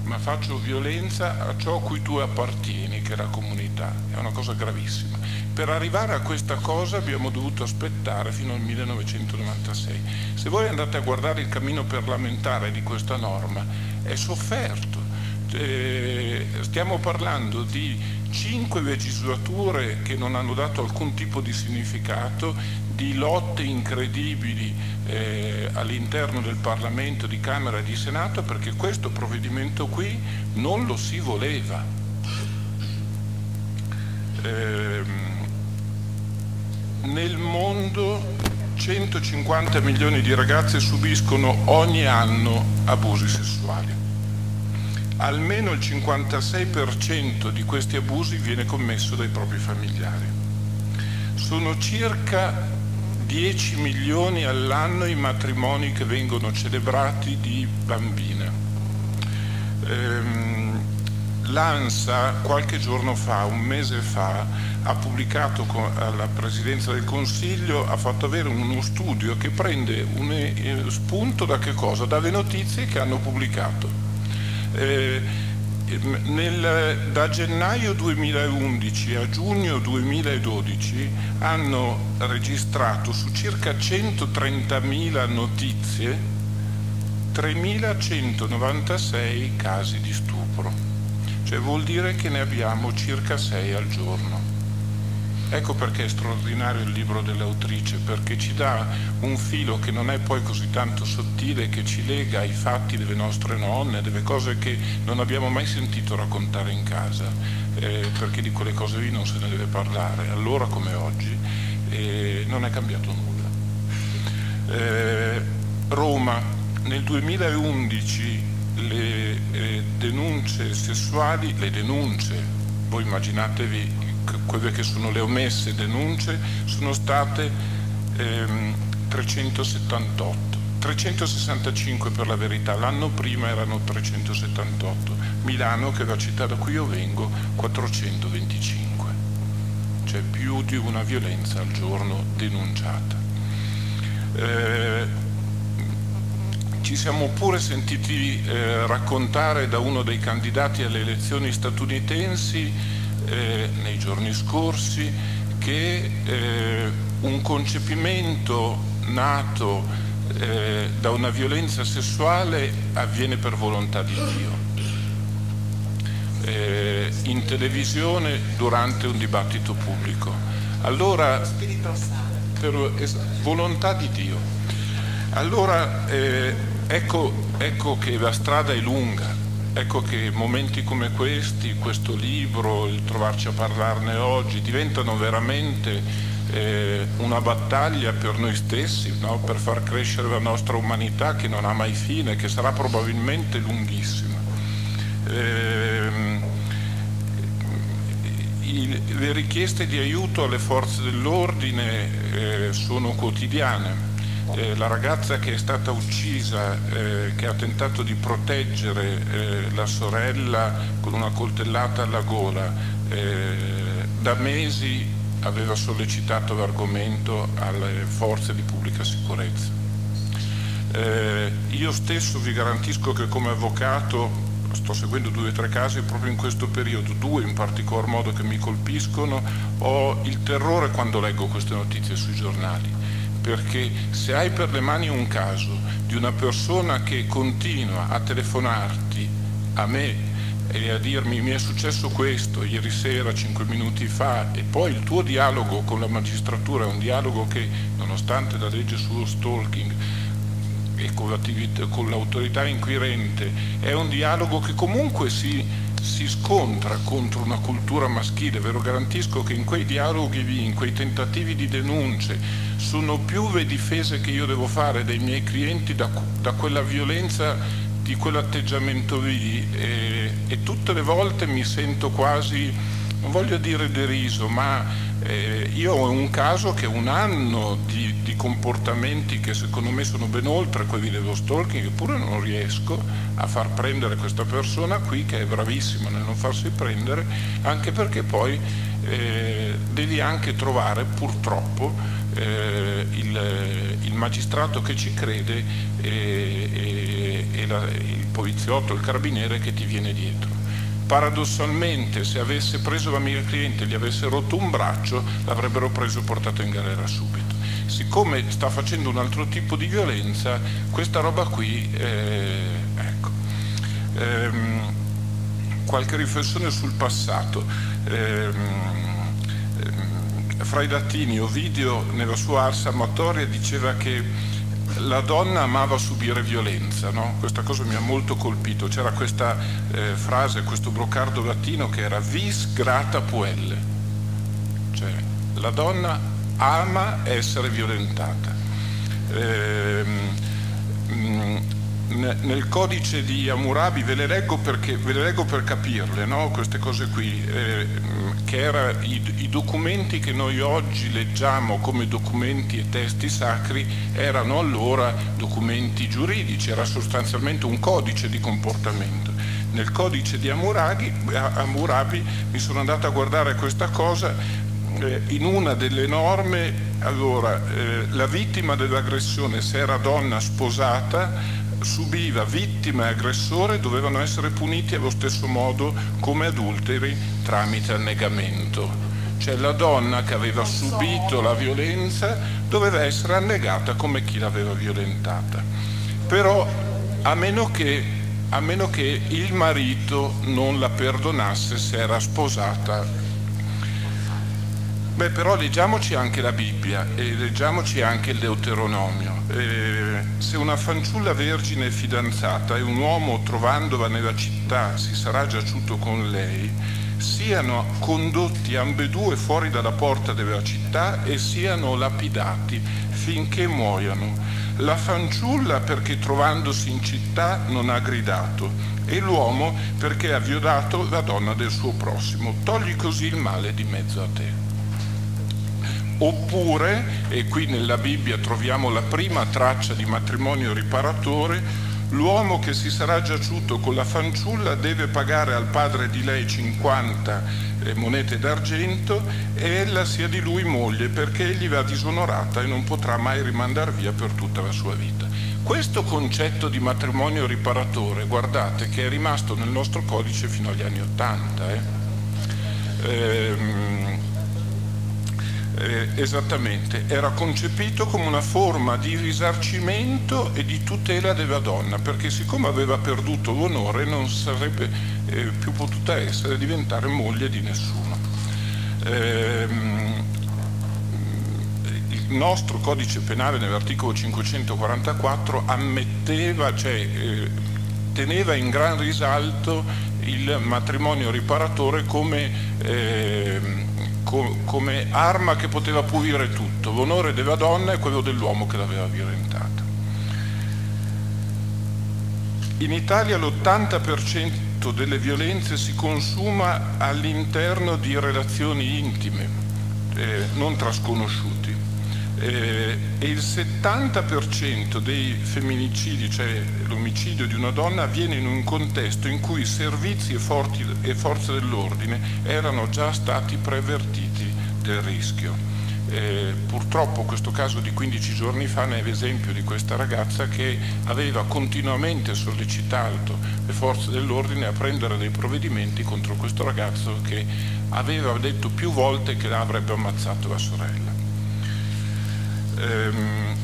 ma faccio violenza a ciò a cui tu appartieni, che è la comunità. È una cosa gravissima. Per arrivare a questa cosa abbiamo dovuto aspettare fino al 1996. Se voi andate a guardare il cammino parlamentare di questa norma, è sofferto. Eh, stiamo parlando di cinque legislature che non hanno dato alcun tipo di significato, di lotte incredibili eh, all'interno del Parlamento, di Camera e di Senato, perché questo provvedimento qui non lo si voleva. Eh, nel mondo 150 milioni di ragazze subiscono ogni anno abusi sessuali. Almeno il 56% di questi abusi viene commesso dai propri familiari. Sono circa 10 milioni all'anno i matrimoni che vengono celebrati di bambine. Ehm, L'ANSA qualche giorno fa, un mese fa, ha pubblicato alla Presidenza del Consiglio, ha fatto avere uno studio che prende un eh, spunto da che cosa? Dalle notizie che hanno pubblicato. Eh, nel, da gennaio 2011 a giugno 2012 hanno registrato su circa 130.000 notizie 3.196 casi di stupro, cioè vuol dire che ne abbiamo circa 6 al giorno. Ecco perché è straordinario il libro dell'autrice, perché ci dà un filo che non è poi così tanto sottile, che ci lega ai fatti delle nostre nonne, delle cose che non abbiamo mai sentito raccontare in casa, eh, perché di quelle cose lì non se ne deve parlare, allora come oggi, eh, non è cambiato nulla. Eh, Roma, nel 2011 le eh, denunce sessuali, le denunce, voi immaginatevi quelle che sono le omesse denunce, sono state ehm, 378. 365 per la verità, l'anno prima erano 378, Milano che è la città da cui io vengo 425, cioè più di una violenza al giorno denunciata. Eh, ci siamo pure sentiti eh, raccontare da uno dei candidati alle elezioni statunitensi eh, nei giorni scorsi che eh, un concepimento nato eh, da una violenza sessuale avviene per volontà di Dio. Eh, in televisione durante un dibattito pubblico. Allora, per volontà di Dio. Allora, eh, ecco, ecco che la strada è lunga, ecco che momenti come questi, questo libro, il trovarci a parlarne oggi, diventano veramente eh, una battaglia per noi stessi, no? per far crescere la nostra umanità che non ha mai fine, che sarà probabilmente lunghissima. Eh, le richieste di aiuto alle forze dell'ordine eh, sono quotidiane. Eh, la ragazza che è stata uccisa, eh, che ha tentato di proteggere eh, la sorella con una coltellata alla gola, eh, da mesi aveva sollecitato l'argomento alle forze di pubblica sicurezza. Eh, io stesso vi garantisco che come avvocato sto seguendo due o tre casi proprio in questo periodo, due in particolar modo che mi colpiscono, ho il terrore quando leggo queste notizie sui giornali, perché se hai per le mani un caso di una persona che continua a telefonarti a me e a dirmi mi è successo questo ieri sera, cinque minuti fa, e poi il tuo dialogo con la magistratura è un dialogo che, nonostante la legge sullo stalking e con, l'autorità inquirente, è un dialogo che comunque si, si scontra contro una cultura maschile, ve lo garantisco che in quei dialoghi lì, in quei tentativi di denunce, sono più le difese che io devo fare dei miei clienti da, da quella violenza di quell'atteggiamento lì e, e, tutte le volte mi sento quasi, non voglio dire deriso, ma eh, io ho un caso che un anno di, di, comportamenti che secondo me sono ben oltre quelli dello stalking, eppure non riesco a far prendere questa persona qui che è bravissima nel non farsi prendere, anche perché poi eh, devi anche trovare purtroppo eh, il, il, magistrato che ci crede e, e, e la, il poliziotto, il carabiniere che ti viene dietro. Paradossalmente se avesse preso la mia cliente e gli avesse rotto un braccio l'avrebbero preso e portato in galera subito. Siccome sta facendo un altro tipo di violenza, questa roba qui, eh, ecco. Ehm, qualche riflessione sul passato. Ehm, fra i latini Ovidio nella sua Ars Amatoria diceva che la donna amava subire violenza, no? questa cosa mi ha molto colpito, c'era questa eh, frase, questo brocardo latino che era vis grata puelle, cioè la donna ama essere violentata. Eh, nel codice di Hammurabi ve le leggo, perché, ve le leggo per capirle, no? queste cose qui, eh, che erano i, i, documenti che noi oggi leggiamo come documenti e testi sacri erano allora documenti giuridici, era sostanzialmente un codice di comportamento. Nel codice di Hammurabi, Hammurabi mi sono andato a guardare questa cosa eh, in una delle norme, allora, eh, la vittima dell'aggressione, se era donna sposata, subiva vittima e aggressore dovevano essere puniti allo stesso modo come adulteri tramite annegamento. Cioè la donna che aveva subito la violenza doveva essere annegata come chi l'aveva violentata. Però a meno che, a meno che il marito non la perdonasse se era sposata Beh, però leggiamoci anche la Bibbia e leggiamoci anche il Deuteronomio. Eh, se una fanciulla vergine fidanzata e un uomo trovandola nella città si sarà giaciuto con lei, siano condotti ambedue fuori dalla porta della città e siano lapidati finché muoiano. La fanciulla perché trovandosi in città non ha gridato e l'uomo perché ha violato la donna del suo prossimo. Togli così il male di mezzo a te. Oppure, e qui nella Bibbia troviamo la prima traccia di matrimonio riparatore, L'uomo che si sarà giaciuto con la fanciulla deve pagare al padre di lei 50 eh, monete d'argento e ella sia di lui moglie perché egli va disonorata e non potrà mai rimandar via per tutta la sua vita. Questo concetto di matrimonio riparatore, guardate, che è rimasto nel nostro codice fino agli anni Ottanta. Eh? Ehm, eh, esattamente, era concepito come una forma di risarcimento e di tutela della donna, perché siccome aveva perduto l'onore non sarebbe eh, più potuta essere diventare moglie di nessuno. Eh, il nostro codice penale nell'articolo 544 ammetteva, cioè eh, teneva in gran risalto il matrimonio riparatore come ehm, come arma che poteva pulire tutto, l'onore della donna e quello dell'uomo che l'aveva violentata. In Italia l'80% delle violenze si consuma all'interno di relazioni intime, eh, non tra sconosciuti eh, e il 70% dei femminicidi, cioè l'omicidio di una donna, avviene in un contesto in cui servizi e, forti, e forze dell'ordine erano già stati prevertiti del rischio. Eh, purtroppo questo caso di 15 giorni fa ne è l'esempio di questa ragazza che aveva continuamente sollecitato le forze dell'ordine a prendere dei provvedimenti contro questo ragazzo che aveva detto più volte che avrebbe ammazzato la sorella. Ehm,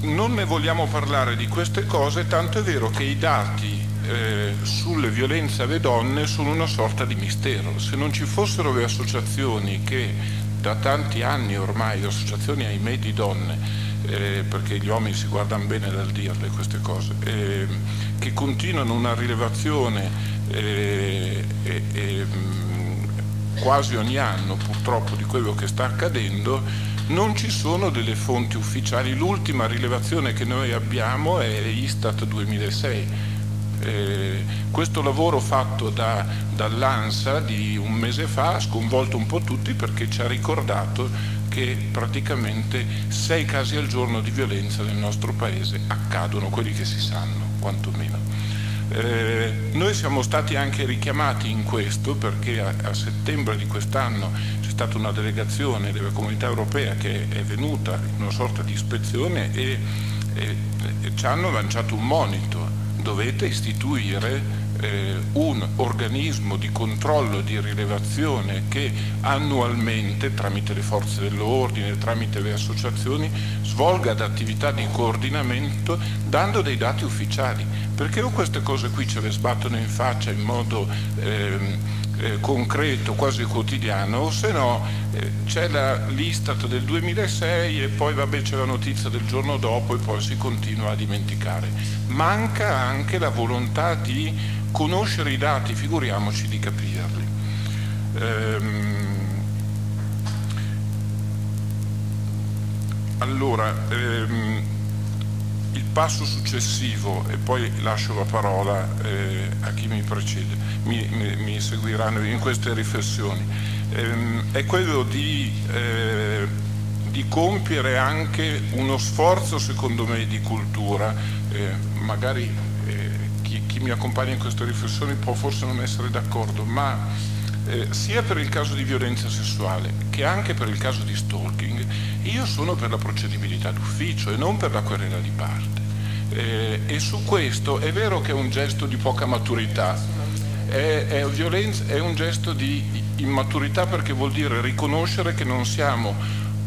non ne vogliamo parlare di queste cose, tanto è vero che i dati eh, sulle violenze alle donne sono una sorta di mistero. Se non ci fossero le associazioni che da tanti anni ormai, associazioni ahimè di donne, eh, perché gli uomini si guardano bene dal dirle queste cose, eh, che continuano una rilevazione eh, quasi ogni anno purtroppo di quello che sta accadendo, non ci sono delle fonti ufficiali. L'ultima rilevazione che noi abbiamo è Istat 2006. Eh, questo lavoro fatto da, dall'ANSA di un mese fa ha sconvolto un po' tutti perché ci ha ricordato che praticamente sei casi al giorno di violenza nel nostro paese accadono, quelli che si sanno quantomeno. Eh, noi siamo stati anche richiamati in questo perché a, a settembre di quest'anno stata una delegazione della comunità europea che è venuta in una sorta di ispezione e, e, e ci hanno lanciato un monito, dovete istituire eh, un organismo di controllo, di rilevazione che annualmente, tramite le forze dell'ordine, tramite le associazioni, svolga attività di coordinamento dando dei dati ufficiali, perché o queste cose qui ce le sbattono in faccia in modo... Eh, eh, concreto, quasi quotidiano, o se no eh, c'è l'Istat del 2006 e poi vabbè, c'è la notizia del giorno dopo e poi si continua a dimenticare. Manca anche la volontà di conoscere i dati, figuriamoci di capirli. Ehm, allora, ehm, il passo successivo, e poi lascio la parola eh, a chi mi precede, mi, mi, mi, seguiranno in queste riflessioni, ehm, è quello di, eh, di, compiere anche uno sforzo, secondo me, di cultura. Eh, magari eh, chi, chi, mi accompagna in queste riflessioni può forse non essere d'accordo, ma eh, sia per il caso di violenza sessuale che anche per il caso di stalking, io sono per la procedibilità d'ufficio e non per la querela di parte. Eh, e su questo è vero che è un gesto di poca maturità, è, è, violenza, è un gesto di immaturità perché vuol dire riconoscere che non siamo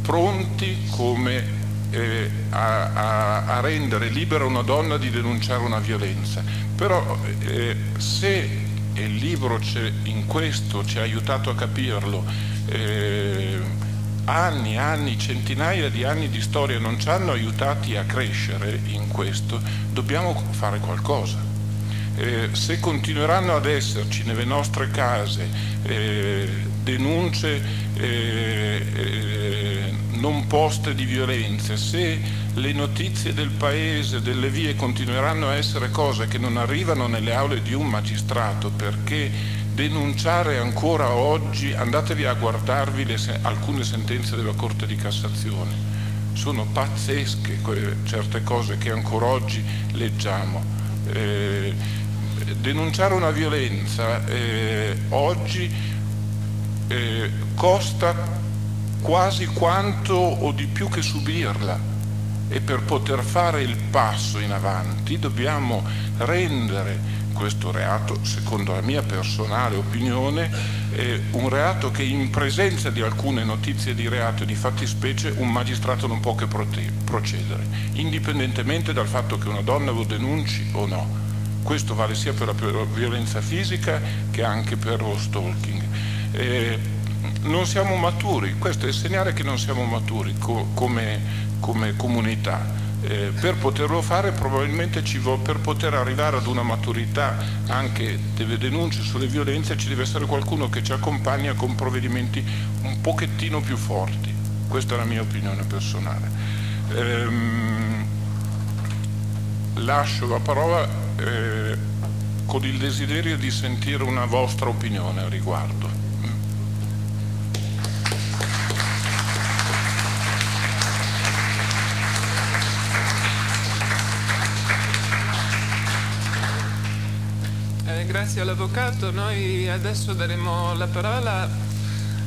pronti come eh, a, a, a, rendere libera una donna di denunciare una violenza. Però eh, se e il libro in questo ci ha aiutato a capirlo, eh, anni, anni, centinaia di anni di storia non ci hanno aiutati a crescere in questo, dobbiamo fare qualcosa. Eh, se continueranno ad esserci nelle nostre case eh, denunce eh, eh, non poste di violenze, se le notizie del paese, delle vie continueranno a essere cose che non arrivano nelle aule di un magistrato perché denunciare ancora oggi, andatevi a guardarvi le, alcune sentenze della Corte di Cassazione, sono pazzesche certe cose che ancora oggi leggiamo. Eh, denunciare una violenza eh, oggi eh, costa quasi quanto o di più che subirla e per poter fare il passo in avanti dobbiamo rendere questo reato, secondo la mia personale opinione, è un reato che in presenza di alcune notizie di reato e di fattispecie un magistrato non può che procedere, indipendentemente dal fatto che una donna lo denunci o no. Questo vale sia per la violenza fisica che anche per lo stalking. Eh, non siamo maturi, questo è il segnale che non siamo maturi co come, come, comunità. Eh, per poterlo fare probabilmente ci vuole, per poter arrivare ad una maturità anche delle denunce sulle violenze ci deve essere qualcuno che ci accompagna con provvedimenti un pochettino più forti. Questa è la mia opinione personale. Ehm, lascio la parola eh, con il desiderio di sentire una vostra opinione a riguardo. Grazie all'avvocato. Noi adesso daremo la parola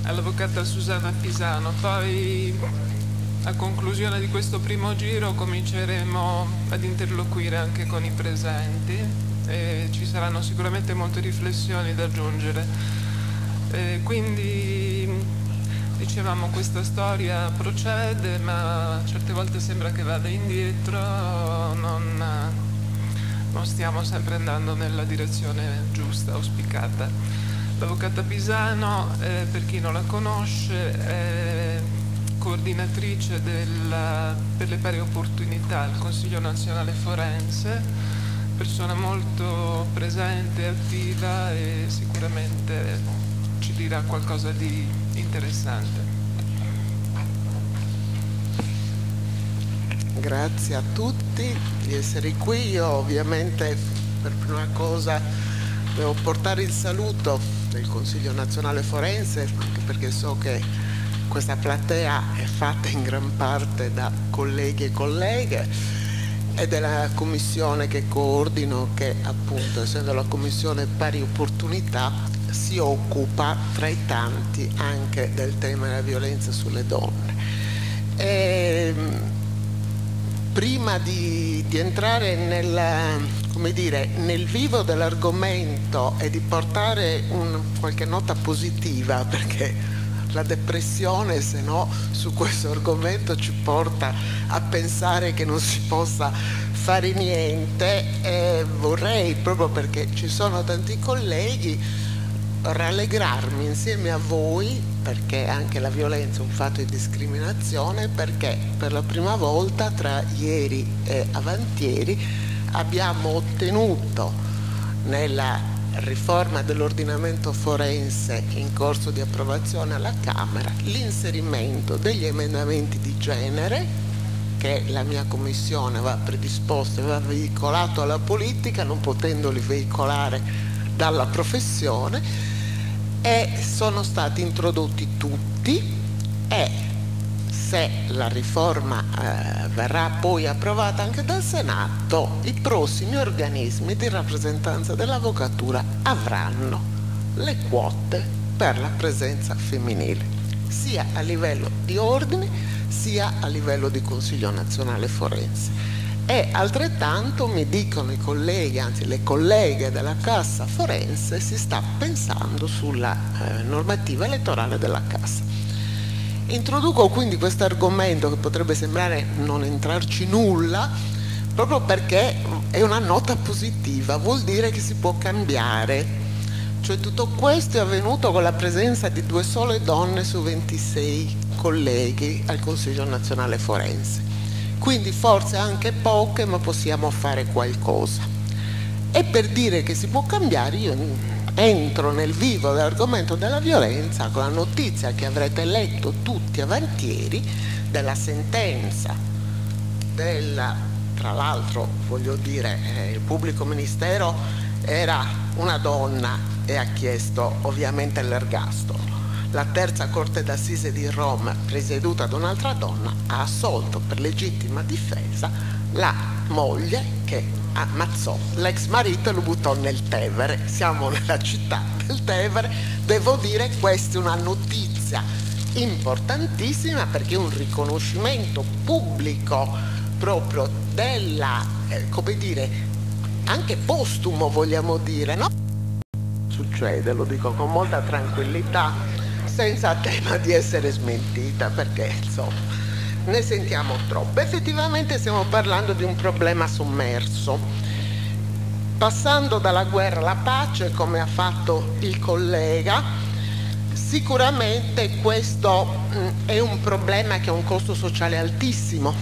all'avvocata Susanna Pisano, poi a conclusione di questo primo giro cominceremo ad interloquire anche con i presenti e ci saranno sicuramente molte riflessioni da aggiungere. E quindi dicevamo questa storia procede ma certe volte sembra che vada indietro, non non stiamo sempre andando nella direzione giusta, auspicata. L'avvocata Pisano, eh, per chi non la conosce, è coordinatrice della, per le pari opportunità al Consiglio nazionale forense, persona molto presente, attiva e sicuramente ci dirà qualcosa di interessante. Grazie a tutti di essere qui. Io ovviamente per prima cosa devo portare il saluto del Consiglio nazionale forense, anche perché so che questa platea è fatta in gran parte da colleghi e colleghe e della commissione che coordino che appunto essendo la commissione pari opportunità si occupa tra i tanti anche del tema della violenza sulle donne. E, prima di, di entrare nel, dire, nel, vivo dell'argomento e di portare un, qualche nota positiva, perché la depressione, se no, su questo argomento ci porta a pensare che non si possa fare niente, eh, vorrei, proprio perché ci sono tanti colleghi, rallegrarmi insieme a voi perché anche la violenza è un fatto di discriminazione, perché per la prima volta tra ieri e avantieri abbiamo ottenuto nella riforma dell'ordinamento forense in corso di approvazione alla Camera l'inserimento degli emendamenti di genere che la mia commissione aveva predisposto e aveva veicolato alla politica non potendoli veicolare dalla professione e sono stati introdotti tutti e se la riforma eh, verrà poi approvata anche dal Senato, i prossimi organismi di rappresentanza dell'avvocatura avranno le quote per la presenza femminile, sia a livello di ordini sia a livello di Consiglio nazionale forense e altrettanto mi dicono i colleghi, anzi le colleghe della Cassa Forense, si sta pensando sulla eh, normativa elettorale della Cassa. Introduco quindi questo argomento che potrebbe sembrare non entrarci nulla, proprio perché è una nota positiva, vuol dire che si può cambiare. Cioè tutto questo è avvenuto con la presenza di due sole donne su 26 colleghi al Consiglio nazionale forense quindi forse anche poche ma possiamo fare qualcosa. E per dire che si può cambiare io entro nel vivo dell'argomento della violenza con la notizia che avrete letto tutti avantieri della sentenza della, tra l'altro voglio dire, eh, il pubblico ministero era una donna e ha chiesto ovviamente l'ergastolo. La terza corte d'assise di Roma, presieduta da un'altra donna, ha assolto per legittima difesa la moglie che ammazzò l'ex marito e lo buttò nel Tevere. Siamo nella città del Tevere. Devo dire questa è una notizia importantissima perché un riconoscimento pubblico proprio della, eh, come dire, anche postumo vogliamo dire, no? Succede, lo dico con molta tranquillità, senza tema di essere smentita perché insomma ne sentiamo troppo. Effettivamente stiamo parlando di un problema sommerso. Passando dalla guerra alla pace, come ha fatto il collega, sicuramente questo mm, è un problema che ha un costo sociale altissimo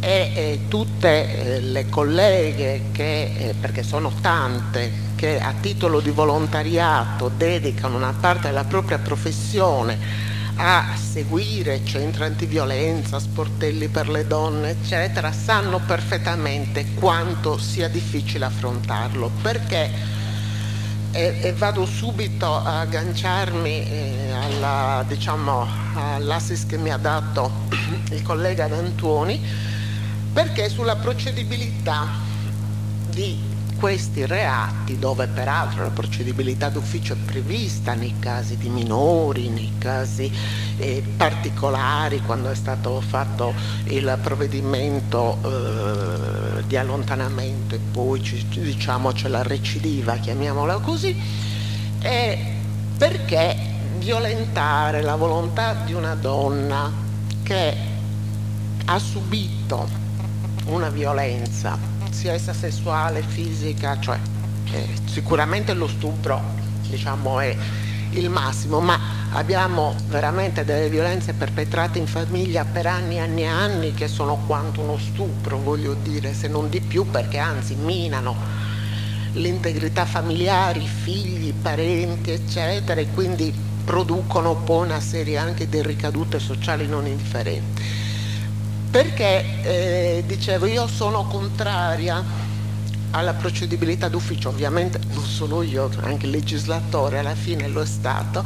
e, e tutte eh, le colleghe che, eh, perché sono tante, che a titolo di volontariato dedicano una parte della propria professione a seguire centri antiviolenza, sportelli per le donne, eccetera, sanno perfettamente quanto sia difficile affrontarlo, perché? E, e vado subito a agganciarmi eh, alla, diciamo, all'assist che mi ha dato il collega D'Antuoni, perché sulla procedibilità di questi reati, dove peraltro la procedibilità d'ufficio è prevista nei casi di minori, nei casi eh, particolari, quando è stato fatto il provvedimento eh, di allontanamento e poi diciamo c'è la recidiva, chiamiamola così, perché violentare la volontà di una donna che ha subito una violenza sia essa sessuale, fisica, cioè eh, sicuramente lo stupro diciamo, è il massimo, ma abbiamo veramente delle violenze perpetrate in famiglia per anni e anni e anni che sono quanto uno stupro, voglio dire, se non di più, perché anzi minano l'integrità familiare, i figli, i parenti, eccetera, e quindi producono poi una serie anche di ricadute sociali non indifferenti perché eh, dicevo io sono contraria alla procedibilità d'ufficio, ovviamente non sono io, anche il legislatore alla fine lo è stato,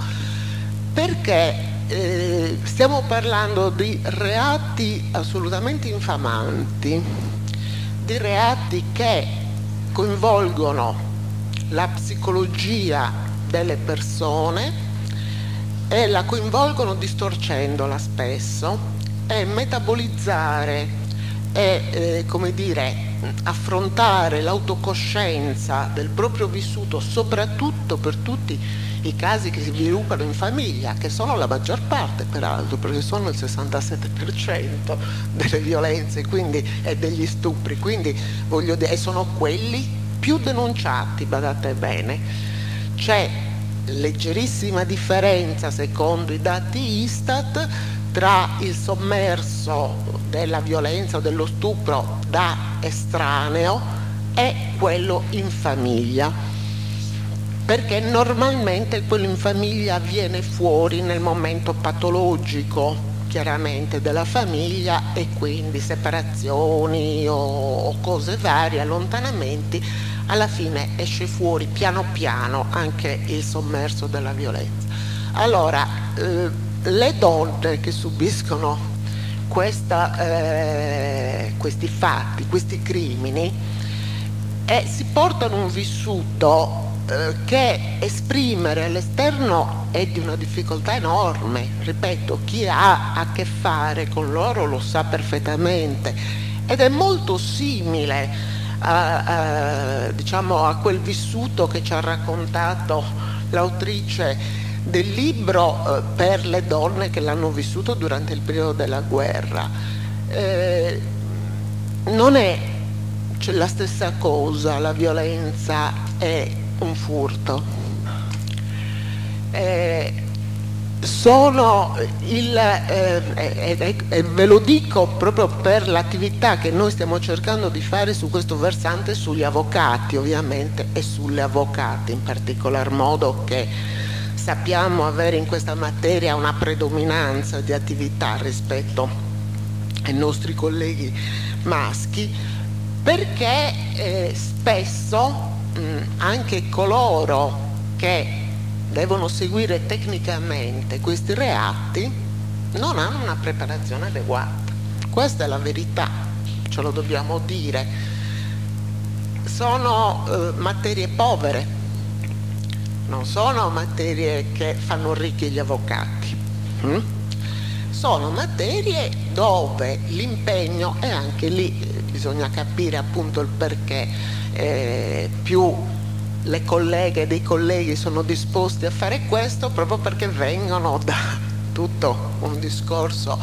perché eh, stiamo parlando di reati assolutamente infamanti, di reati che coinvolgono la psicologia delle persone e la coinvolgono distorcendola spesso è metabolizzare e eh, come dire affrontare l'autocoscienza del proprio vissuto soprattutto per tutti i casi che si sviluppano in famiglia che sono la maggior parte peraltro perché sono il 67% delle violenze quindi, e degli stupri. Quindi voglio dire sono quelli più denunciati badate bene. C'è leggerissima differenza secondo i dati Istat tra il sommerso della violenza o dello stupro da estraneo e quello in famiglia perché normalmente quello in famiglia viene fuori nel momento patologico chiaramente della famiglia e quindi separazioni o, cose varie, allontanamenti, alla fine esce fuori piano piano anche il sommerso della violenza. Allora, eh, le donne che subiscono questa, eh, questi fatti, questi crimini, eh, si portano un vissuto eh, che esprimere all'esterno è di una difficoltà enorme. Ripeto, chi ha a che fare con loro lo sa perfettamente ed è molto simile a, a, diciamo, a quel vissuto che ci ha raccontato l'autrice del libro eh, per le donne che l'hanno vissuto durante il periodo della guerra. Eh, non è cioè, la stessa cosa, la violenza è un furto. Eh, sono il, eh, eh, eh, ve lo dico proprio per l'attività che noi stiamo cercando di fare su questo versante sugli avvocati ovviamente e sulle avvocate in particolar modo che sappiamo avere in questa materia una predominanza di attività rispetto ai nostri colleghi maschi perché eh, spesso mh, anche coloro che devono seguire tecnicamente questi reati non hanno una preparazione adeguata. Questa è la verità, ce lo dobbiamo dire. Sono eh, materie povere, non sono materie che fanno ricchi gli avvocati. Hm? Sono materie dove l'impegno, e anche lì bisogna capire appunto il perché eh, più le colleghe e dei colleghi sono disposti a fare questo proprio perché vengono da tutto un discorso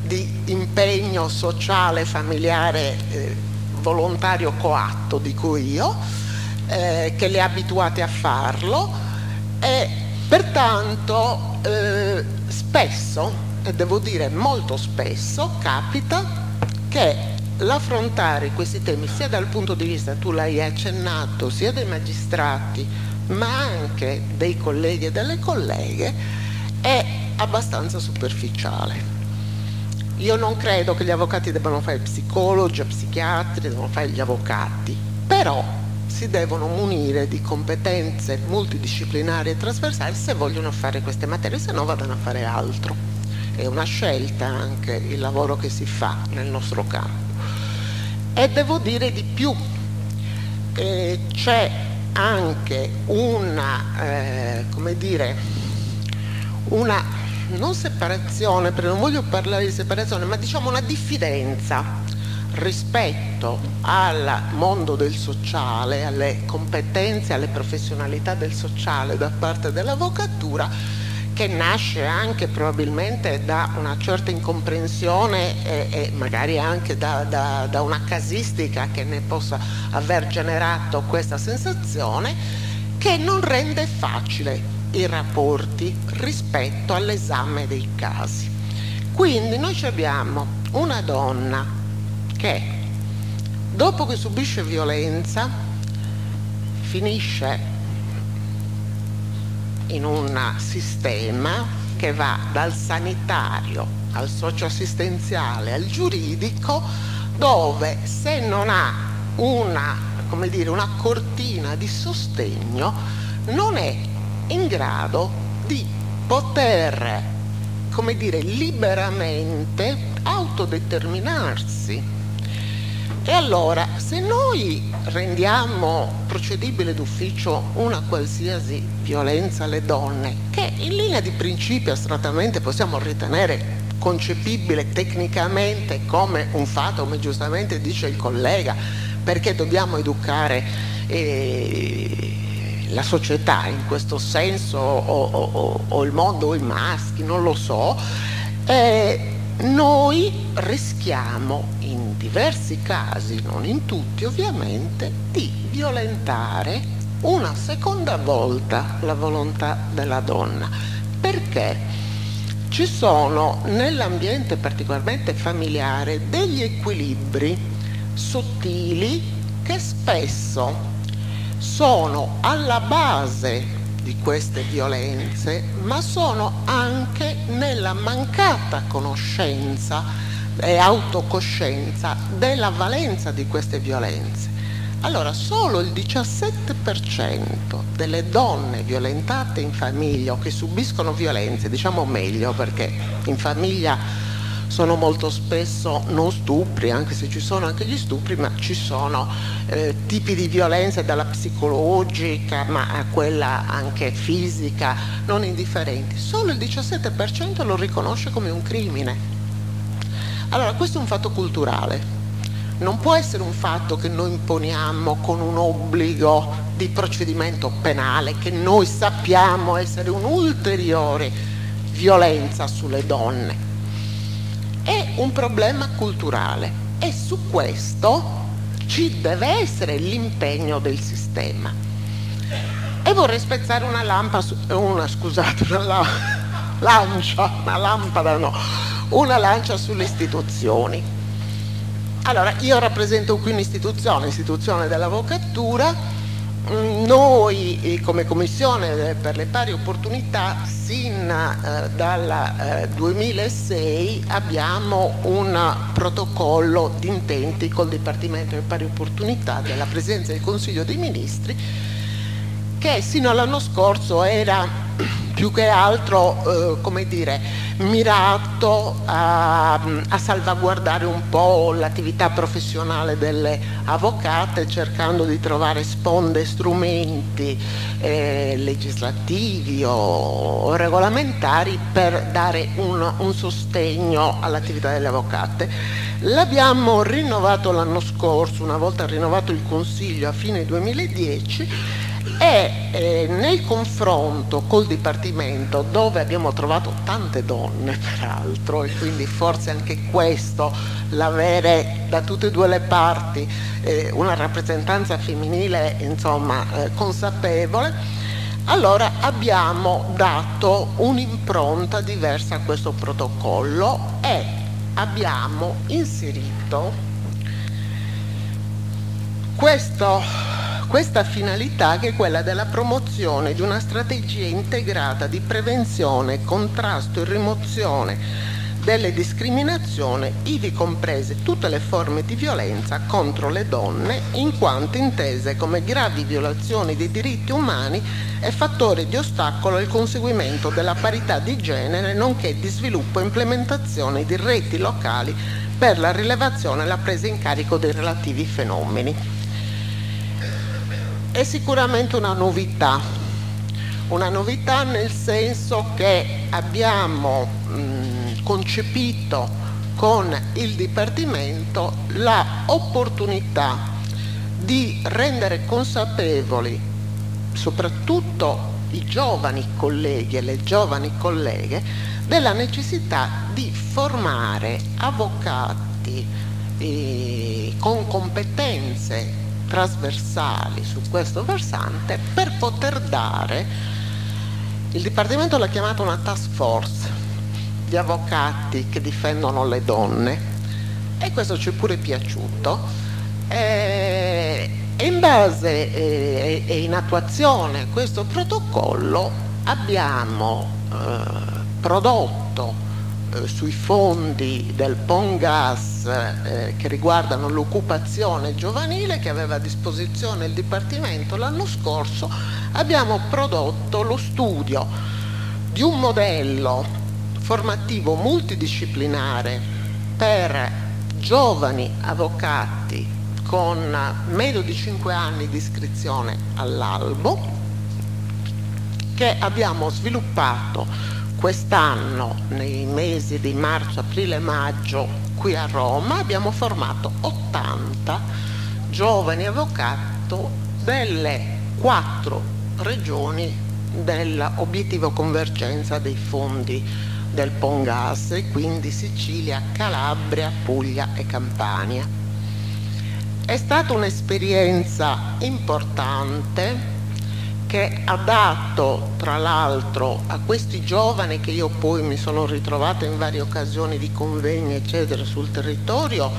di impegno sociale, familiare, eh, volontario coatto, dico io, eh, che li ha abituati a farlo e pertanto eh, spesso, e devo dire molto spesso, capita che l'affrontare questi temi sia dal punto di vista, tu l'hai accennato, sia dei magistrati, ma anche dei colleghi e delle colleghe, è abbastanza superficiale. Io non credo che gli avvocati debbano fare psicologi, psichiatri, devono fare gli avvocati, però si devono munire di competenze multidisciplinari e trasversali se vogliono fare queste materie, se no vadano a fare altro. È una scelta anche il lavoro che si fa nel nostro campo. E devo dire di più, eh, c'è anche una, eh, come dire, una non separazione, perché non voglio parlare di separazione, ma diciamo una diffidenza rispetto al mondo del sociale, alle competenze, alle professionalità del sociale da parte dell'avvocatura che nasce anche probabilmente da una certa incomprensione e, e magari anche da, da, da, una casistica che ne possa aver generato questa sensazione, che non rende facile i rapporti rispetto all'esame dei casi. Quindi noi abbiamo una donna che dopo che subisce violenza finisce in un sistema che va dal sanitario al socioassistenziale al giuridico dove se non ha una, dire, una cortina di sostegno non è in grado di poter come dire, liberamente autodeterminarsi e allora, se noi rendiamo procedibile d'ufficio una qualsiasi violenza alle donne, che in linea di principio astrattamente possiamo ritenere concepibile tecnicamente come un fatto, come giustamente dice il collega, perché dobbiamo educare eh, la società in questo senso, o, o, o, il mondo o i maschi, non lo so, eh, noi rischiamo diversi casi, non in tutti ovviamente, di violentare una seconda volta la volontà della donna. Perché ci sono nell'ambiente particolarmente familiare degli equilibri sottili che spesso sono alla base di queste violenze, ma sono anche nella mancata conoscenza e autocoscienza della valenza di queste violenze. Allora, solo il 17% delle donne violentate in famiglia o che subiscono violenze, diciamo meglio perché in famiglia sono molto spesso non stupri, anche se ci sono anche gli stupri, ma ci sono eh, tipi di violenza dalla psicologica, ma a quella anche fisica, non indifferenti. Solo il 17% lo riconosce come un crimine. Allora, questo è un fatto culturale. Non può essere un fatto che noi imponiamo con un obbligo di procedimento penale che noi sappiamo essere un'ulteriore violenza sulle donne è un problema culturale e su questo ci deve essere l'impegno del sistema. E vorrei spezzare una lampa, su, una, scusate, una, lancia, una lampada no, una lancia sulle istituzioni. Allora, io rappresento qui un'istituzione, l'istituzione dell'avvocatura, noi eh, come Commissione per le pari opportunità sin eh, dal eh, 2006 abbiamo un protocollo di intenti col Dipartimento delle pari opportunità della Presidenza del Consiglio dei Ministri che sino all'anno scorso era più che altro eh, come dire, mirato a, a, salvaguardare un po' l'attività professionale delle avvocate cercando di trovare sponde, strumenti eh, legislativi o, regolamentari per dare un, un sostegno all'attività delle avvocate. L'abbiamo rinnovato l'anno scorso, una volta rinnovato il Consiglio a fine 2010 e eh, nel confronto col Dipartimento dove abbiamo trovato tante donne peraltro e quindi forse anche questo l'avere da tutte e due le parti eh, una rappresentanza femminile insomma eh, consapevole allora abbiamo dato un'impronta diversa a questo protocollo e abbiamo inserito questo questa finalità che è quella della promozione di una strategia integrata di prevenzione, contrasto e rimozione delle discriminazioni, ivi comprese tutte le forme di violenza contro le donne, in quanto intese come gravi violazioni dei diritti umani e fattori di ostacolo al conseguimento della parità di genere, nonché di sviluppo e implementazione di reti locali per la rilevazione e la presa in carico dei relativi fenomeni è sicuramente una novità, una novità nel senso che abbiamo mh, concepito con il Dipartimento l'opportunità di rendere consapevoli soprattutto i giovani colleghi e le giovani colleghe della necessità di formare avvocati eh, con competenze trasversali su questo versante per poter dare, il Dipartimento l'ha chiamato una task force di avvocati che difendono le donne e questo ci è pure piaciuto e in base e in attuazione a questo protocollo abbiamo eh, prodotto sui fondi del PONGAS eh, che riguardano l'occupazione giovanile che aveva a disposizione il Dipartimento l'anno scorso abbiamo prodotto lo studio di un modello formativo multidisciplinare per giovani avvocati con meno di 5 anni di iscrizione all'albo che abbiamo sviluppato quest'anno nei mesi di marzo, aprile e maggio qui a Roma abbiamo formato 80 giovani avvocati delle quattro regioni dell'obiettivo convergenza dei fondi del Pongas, quindi Sicilia, Calabria, Puglia e Campania. È stata un'esperienza importante che ha dato tra l'altro a questi giovani che io poi mi sono ritrovata in varie occasioni di convegni eccetera sul territorio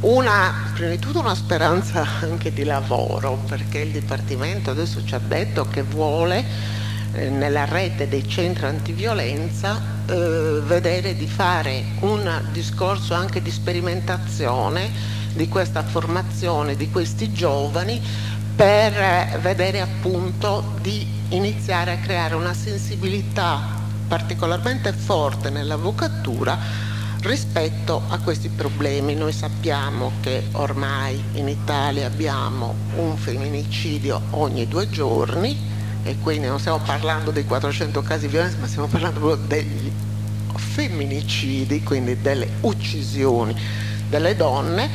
una, prima di tutto una speranza anche di lavoro perché il Dipartimento adesso ci ha detto che vuole eh, nella rete dei centri antiviolenza eh, vedere di fare un discorso anche di sperimentazione di questa formazione di questi giovani per vedere appunto di iniziare a creare una sensibilità particolarmente forte nell'avvocatura rispetto a questi problemi. Noi sappiamo che ormai in Italia abbiamo un femminicidio ogni due giorni e quindi non stiamo parlando dei 400 casi di violenza, ma stiamo parlando degli femminicidi, quindi delle uccisioni delle donne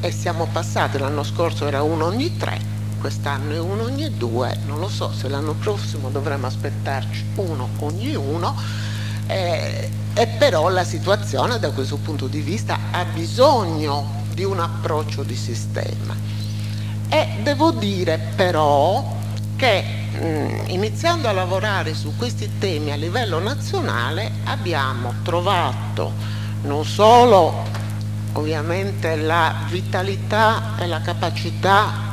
e siamo passati, l'anno scorso era uno ogni tre, quest'anno è uno ogni due, non lo so se l'anno prossimo dovremo aspettarci uno ogni uno, eh, e però la situazione da questo punto di vista ha bisogno di un approccio di sistema. E devo dire però che mh, iniziando a lavorare su questi temi a livello nazionale abbiamo trovato non solo ovviamente la vitalità e la capacità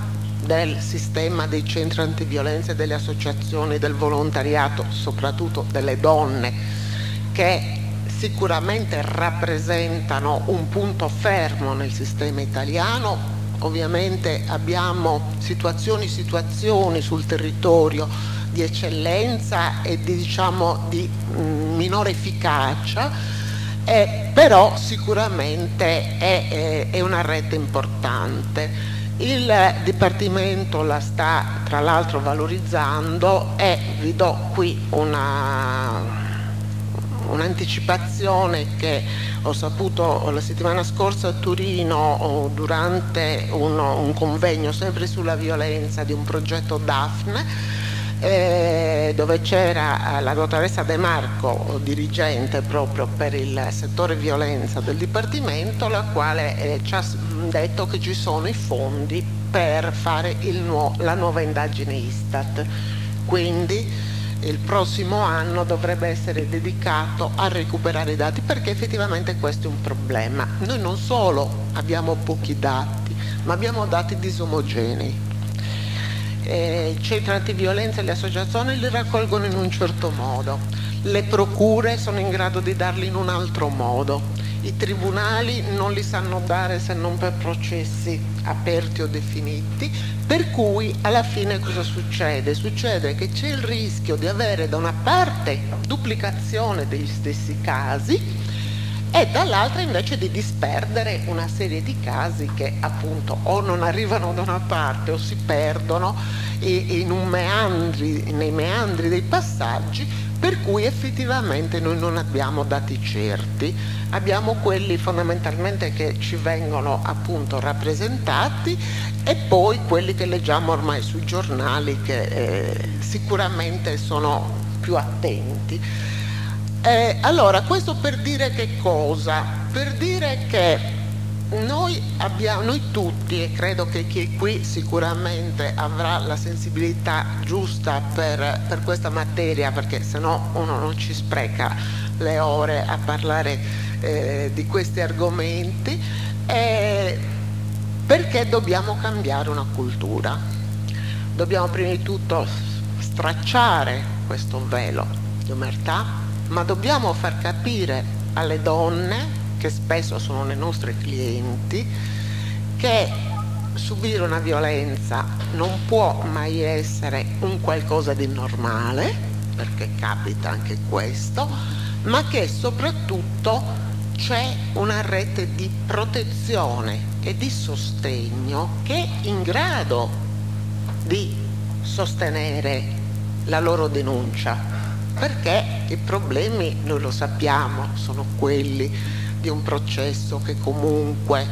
del sistema dei centri antiviolenza e delle associazioni del volontariato, soprattutto delle donne, che sicuramente rappresentano un punto fermo nel sistema italiano. Ovviamente abbiamo situazioni situazioni sul territorio di eccellenza e di, diciamo, di mm, minore efficacia, eh, però sicuramente è, è, è una rete importante. Il Dipartimento la sta tra l'altro valorizzando e vi do qui un'anticipazione che ho saputo la settimana scorsa a Torino durante un, un convegno sempre sulla violenza di un progetto Daphne eh, dove c'era la dottoressa De Marco, dirigente proprio per il settore violenza del Dipartimento, la quale eh, ci ha detto che ci sono i fondi per fare nuo la nuova indagine Istat. Quindi il prossimo anno dovrebbe essere dedicato a recuperare i dati perché effettivamente questo è un problema. Noi non solo abbiamo pochi dati, ma abbiamo dati disomogenei eh, i centri antiviolenza e le associazioni li raccolgono in un certo modo, le procure sono in grado di darli in un altro modo, i tribunali non li sanno dare se non per processi aperti o definiti, per cui alla fine cosa succede? Succede che c'è il rischio di avere da una parte duplicazione degli stessi casi, e dall'altra invece di disperdere una serie di casi che appunto o non arrivano da una parte o si perdono meandri, nei meandri dei passaggi per cui effettivamente noi non abbiamo dati certi, abbiamo quelli fondamentalmente che ci vengono appunto rappresentati e poi quelli che leggiamo ormai sui giornali che eh, sicuramente sono più attenti. Eh, allora, questo per dire che cosa? Per dire che noi, abbiamo, noi tutti, e credo che chi qui sicuramente avrà la sensibilità giusta per, per questa materia, perché se no uno non ci spreca le ore a parlare eh, di questi argomenti, eh, perché dobbiamo cambiare una cultura. Dobbiamo prima di tutto stracciare questo velo di omertà ma dobbiamo far capire alle donne, che spesso sono le nostre clienti, che subire una violenza non può mai essere un qualcosa di normale, perché capita anche questo, ma che soprattutto c'è una rete di protezione e di sostegno che è in grado di sostenere la loro denuncia perché i problemi, noi lo sappiamo, sono quelli di un processo che comunque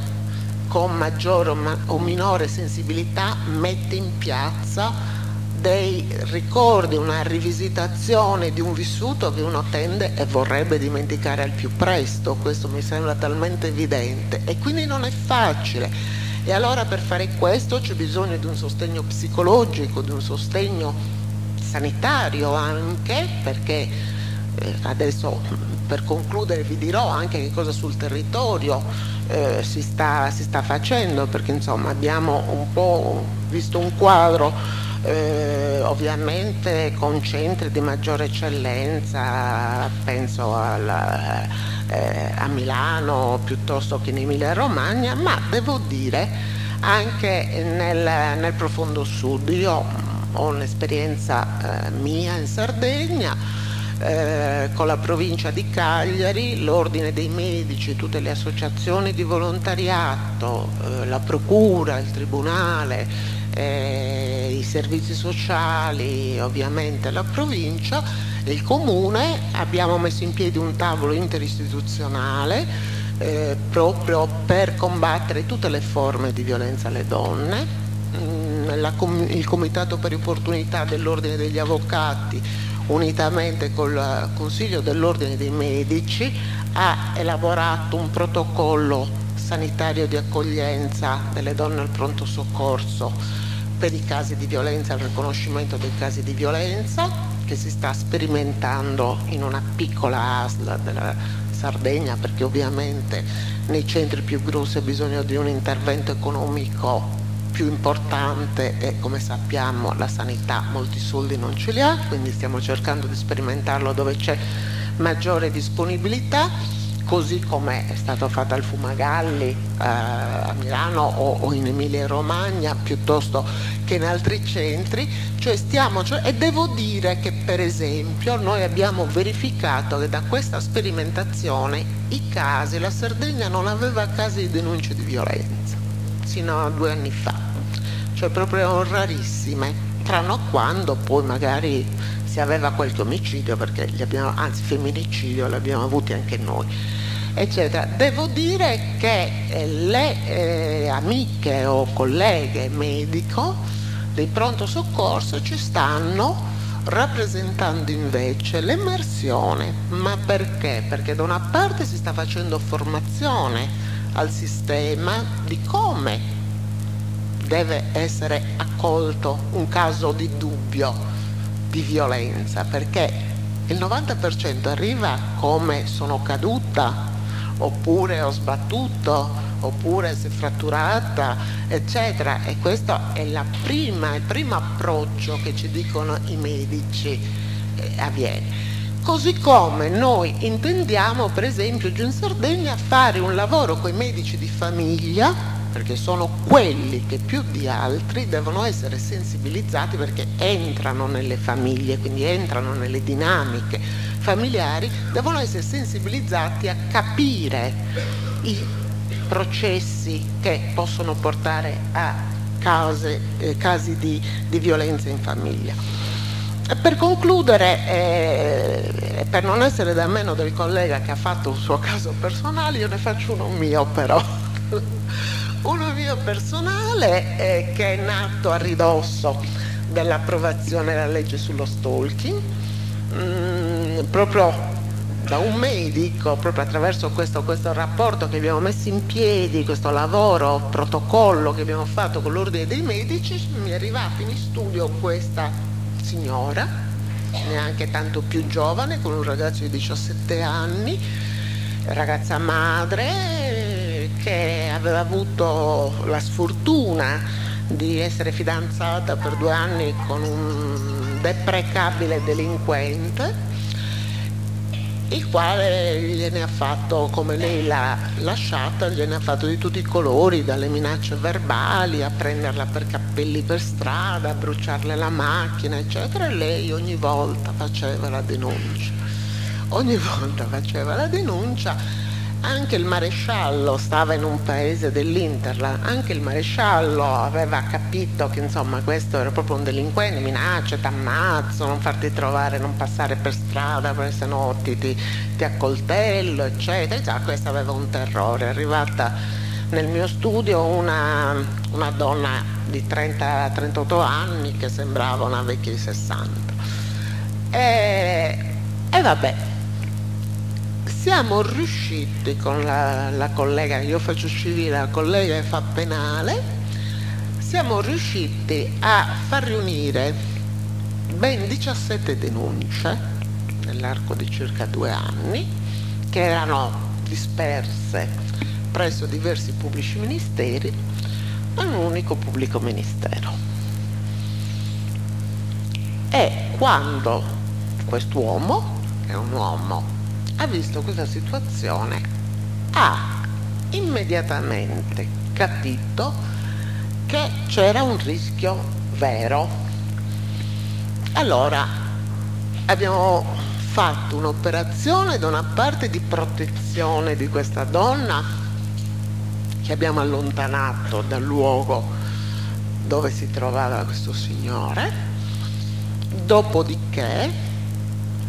con maggiore o minore sensibilità mette in piazza dei ricordi, una rivisitazione di un vissuto che uno tende e vorrebbe dimenticare al più presto, questo mi sembra talmente evidente e quindi non è facile. E allora per fare questo c'è bisogno di un sostegno psicologico, di un sostegno sanitario anche, perché eh, adesso per concludere vi dirò anche che cosa sul territorio eh, si, sta, si, sta, facendo, perché insomma abbiamo un po' visto un quadro eh, ovviamente con centri di maggiore eccellenza, penso alla, eh, a Milano piuttosto che in Emilia Romagna, ma devo dire anche nel, nel profondo sud. Io ho un'esperienza eh, mia in Sardegna eh, con la provincia di Cagliari, l'ordine dei medici, tutte le associazioni di volontariato, eh, la procura, il tribunale, eh, i servizi sociali, ovviamente la provincia, il comune, abbiamo messo in piedi un tavolo interistituzionale eh, proprio per combattere tutte le forme di violenza alle donne la, il Comitato per l'opportunità dell'Ordine degli Avvocati, unitamente col Consiglio dell'Ordine dei Medici, ha elaborato un protocollo sanitario di accoglienza delle donne al pronto soccorso per i casi di violenza, il riconoscimento dei casi di violenza che si sta sperimentando in una piccola ASL della Sardegna perché ovviamente nei centri più grossi ha bisogno di un intervento economico più importante e come sappiamo la sanità. Molti soldi non ce li ha, quindi stiamo cercando di sperimentarlo dove c'è maggiore disponibilità, così come è stato fatto al Fumagalli eh, a Milano o, o in Emilia Romagna piuttosto che in altri centri, cioè stiamo, cioè, e devo dire che per esempio noi abbiamo verificato che da questa sperimentazione i casi, la Sardegna non aveva casi di denunce di violenza sino a due anni fa, cioè proprio rarissime, tranne quando poi magari si aveva qualche omicidio, perché li abbiamo, anzi femminicidio l'abbiamo avuti anche noi, eccetera. Devo dire che eh, le eh, amiche o colleghe medico dei pronto soccorso ci stanno rappresentando invece l'emersione. Ma perché? Perché da una parte si sta facendo formazione al sistema di come deve essere accolto un caso di dubbio di violenza, perché il 90% arriva come sono caduta, oppure ho sbattuto, oppure si è fratturata, eccetera. E questo è prima, il primo approccio che ci dicono i medici eh, avviene. Così come noi intendiamo, per esempio, giù in Sardegna fare un lavoro con i medici di famiglia, perché sono quelli che più di altri devono essere sensibilizzati perché entrano nelle famiglie, quindi entrano nelle dinamiche familiari, devono essere sensibilizzati a capire i processi che possono portare a cause, eh, casi di, di violenza in famiglia. Per concludere, eh, per non essere da meno del collega che ha fatto un suo caso personale, io ne faccio uno mio però. uno mio personale eh, che è nato a ridosso dell'approvazione della legge sullo stalking, mm, proprio da un medico, proprio attraverso questo, questo rapporto che abbiamo messo in piedi, questo lavoro, protocollo che abbiamo fatto con l'ordine dei medici, mi è arrivata in studio questa signora, neanche tanto più giovane, con un ragazzo di 17 anni, ragazza madre che aveva avuto la sfortuna di essere fidanzata per due anni con un deprecabile delinquente il quale gliene ha fatto, come lei l'ha lasciata, gliene ha fatto di tutti i colori, dalle minacce verbali a prenderla per cappelli per strada, a bruciarle la macchina, eccetera, e lei ogni volta faceva la denuncia. Ogni volta faceva la denuncia anche il maresciallo stava in un paese dell'Interland, anche il maresciallo aveva capito che insomma questo era proprio un delinquente, minaccia, ti ammazzo, non farti trovare, non passare per strada perché sennò ti, ti, ti accoltello, eccetera. Già questa aveva un terrore. È arrivata nel mio studio una, una donna di 30-38 anni che sembrava una vecchia di 60. E, e vabbè, siamo riusciti con la, la collega, io faccio civile, la collega che fa penale, siamo riusciti a far riunire ben 17 denunce nell'arco di circa due anni che erano disperse presso diversi pubblici ministeri e un unico pubblico ministero. E quando quest'uomo, che è un uomo ha visto questa situazione, ha immediatamente capito che c'era un rischio vero. Allora abbiamo fatto un'operazione da una parte di protezione di questa donna che abbiamo allontanato dal luogo dove si trovava questo signore, dopodiché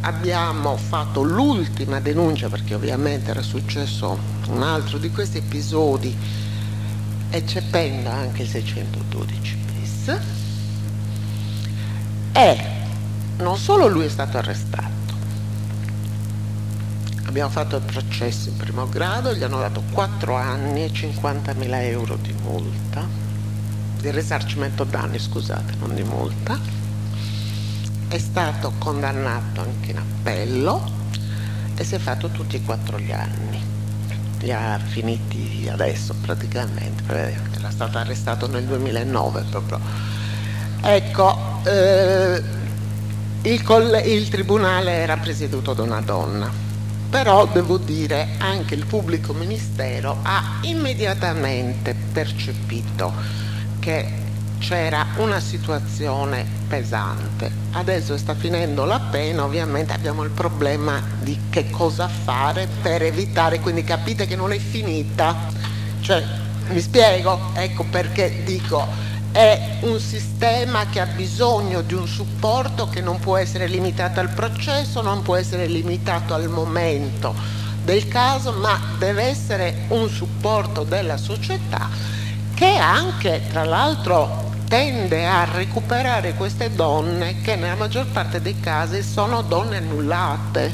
abbiamo fatto l'ultima denuncia perché ovviamente era successo un altro di questi episodi eccependo anche il 612 bis e non solo lui è stato arrestato abbiamo fatto il processo in primo grado gli hanno dato 4 anni e 50 mila euro di multa di risarcimento danni, scusate, non di multa. È stato condannato anche in appello e si è fatto tutti e quattro gli anni. Li ha finiti adesso praticamente, era stato arrestato nel 2009 proprio. Ecco, eh, il, il tribunale era presieduto da una donna, però devo dire anche il pubblico ministero ha immediatamente percepito che c'era una situazione pesante. Adesso sta finendo la pena, ovviamente abbiamo il problema di che cosa fare per evitare, quindi capite che non è finita. Cioè, mi spiego? Ecco perché dico è un sistema che ha bisogno di un supporto che non può essere limitato al processo, non può essere limitato al momento del caso, ma deve essere un supporto della società che anche, tra l'altro, tende a recuperare queste donne che nella maggior parte dei casi sono donne annullate,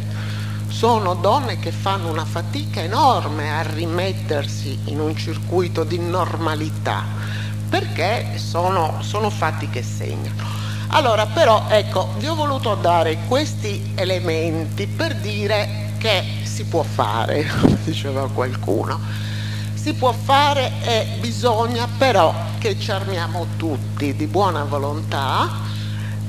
sono donne che fanno una fatica enorme a rimettersi in un circuito di normalità perché sono, sono fatti che segnano. Allora, però, ecco, vi ho voluto dare questi elementi per dire che si può fare, diceva qualcuno. Si può fare e bisogna però che ci armiamo tutti di buona volontà,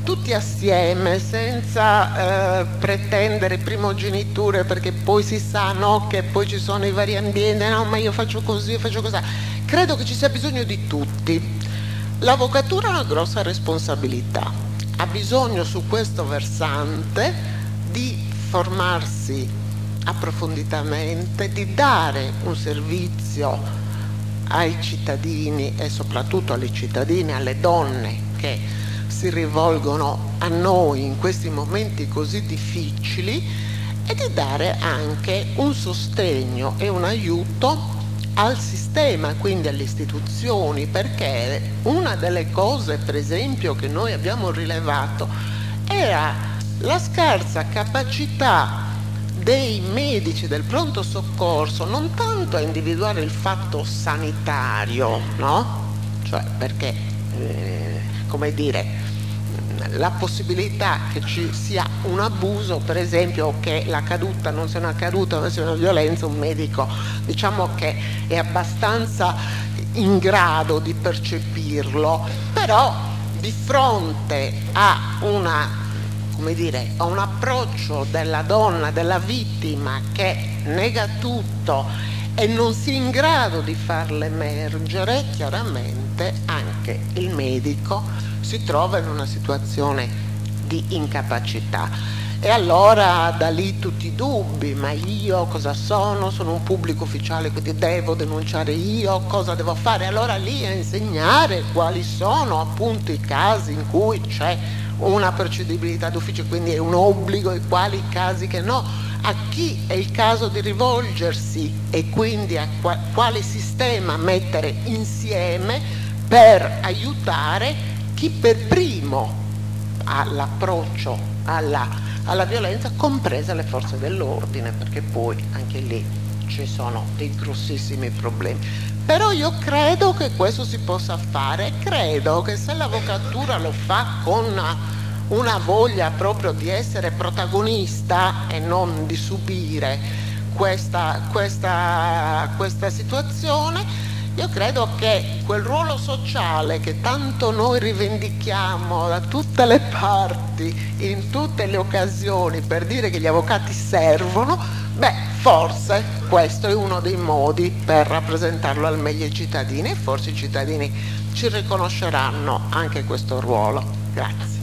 tutti assieme, senza eh, pretendere primogeniture, perché poi si sa no, che poi ci sono i vari ambienti, no, ma io faccio così, io faccio così Credo che ci sia bisogno di tutti. L'avvocatura ha una grossa responsabilità, ha bisogno su questo versante di formarsi approfonditamente, di dare un servizio ai cittadini e soprattutto alle cittadine, alle donne che si rivolgono a noi in questi momenti così difficili e di dare anche un sostegno e un aiuto al sistema, quindi alle istituzioni, perché una delle cose, per esempio, che noi abbiamo rilevato era la scarsa capacità dei medici del pronto soccorso non tanto a individuare il fatto sanitario, no? Cioè perché, eh, come dire, la possibilità che ci sia un abuso, per esempio che la caduta non sia una caduta, ma sia una violenza, un medico diciamo che è abbastanza in grado di percepirlo, però di fronte a una come dire, a un approccio della donna, della vittima che nega tutto e non si è in grado di farla emergere, chiaramente anche il medico si trova in una situazione di incapacità. E allora da lì tutti i dubbi, ma io cosa sono? Sono un pubblico ufficiale, quindi devo denunciare io, cosa devo fare? Allora lì a insegnare quali sono appunto i casi in cui c'è una procedibilità d'ufficio, quindi è un obbligo e quali casi che no, a chi è il caso di rivolgersi e quindi a quale sistema mettere insieme per aiutare chi per primo ha l'approccio alla, alla violenza, comprese le forze dell'ordine, perché poi anche lì ci sono dei grossissimi problemi. Però io credo che questo si possa fare, credo che se l'avvocatura lo fa con una, voglia proprio di essere protagonista e non di subire questa, questa, questa situazione, io credo che quel ruolo sociale che tanto noi rivendichiamo da tutte le parti, in tutte le occasioni, per dire che gli avvocati servono, beh, forse questo è uno dei modi per rappresentarlo al meglio ai cittadini e forse i cittadini ci riconosceranno anche questo ruolo. Grazie.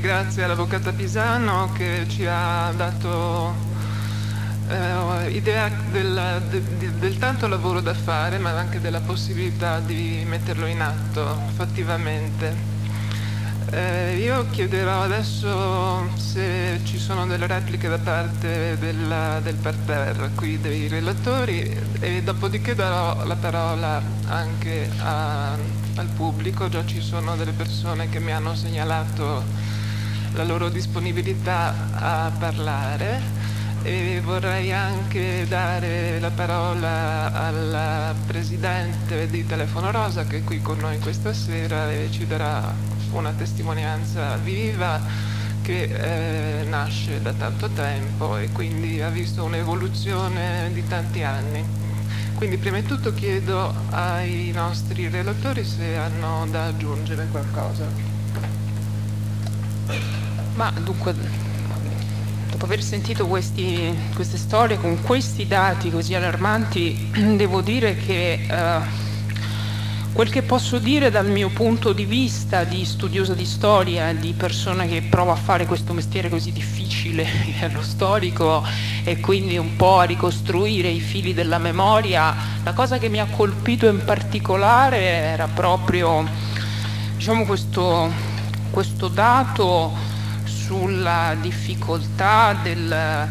grazie all'avvocata Pisano che ci ha dato eh, idea del, del, del, tanto lavoro da fare ma anche della possibilità di metterlo in atto fattivamente. Eh, io chiederò adesso se ci sono delle repliche da parte della, del parterre, qui dei relatori e dopodiché darò la parola anche a, al pubblico, già ci sono delle persone che mi hanno segnalato la loro disponibilità a parlare e vorrei anche dare la parola al Presidente di Telefono Rosa che è qui con noi questa sera e ci darà una testimonianza viva che eh, nasce da tanto tempo e quindi ha visto un'evoluzione di tanti anni. Quindi prima di tutto chiedo ai nostri relatori se hanno da aggiungere qualcosa. Ma dunque, dopo aver sentito questi, queste storie con questi dati così allarmanti, devo dire che eh, Quel che posso dire dal mio punto di vista di studiosa di storia, di persona che prova a fare questo mestiere così difficile che è lo storico e quindi un po' a ricostruire i fili della memoria, la cosa che mi ha colpito in particolare era proprio diciamo, questo, questo dato sulla difficoltà del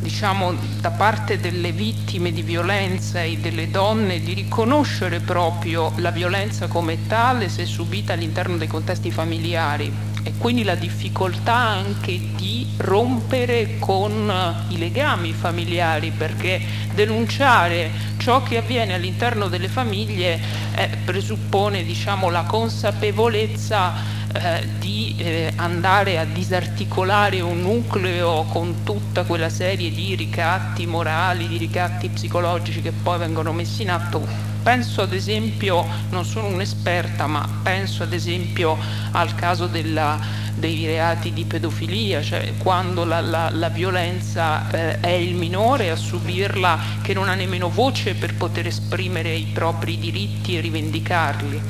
diciamo, da parte delle vittime di violenza e delle donne di riconoscere proprio la violenza come tale se subita all'interno dei contesti familiari e quindi la difficoltà anche di rompere con i legami familiari perché denunciare ciò che avviene all'interno delle famiglie eh, presuppone diciamo, la consapevolezza eh, di eh, andare a disarticolare un nucleo con tutta quella serie di ricatti morali, di ricatti psicologici che poi vengono messi in atto. Penso ad esempio, non sono un'esperta, ma penso ad esempio al caso della, dei reati di pedofilia, cioè quando la, la, la violenza eh, è il minore a subirla che non ha nemmeno voce per poter esprimere i propri diritti e rivendicarli.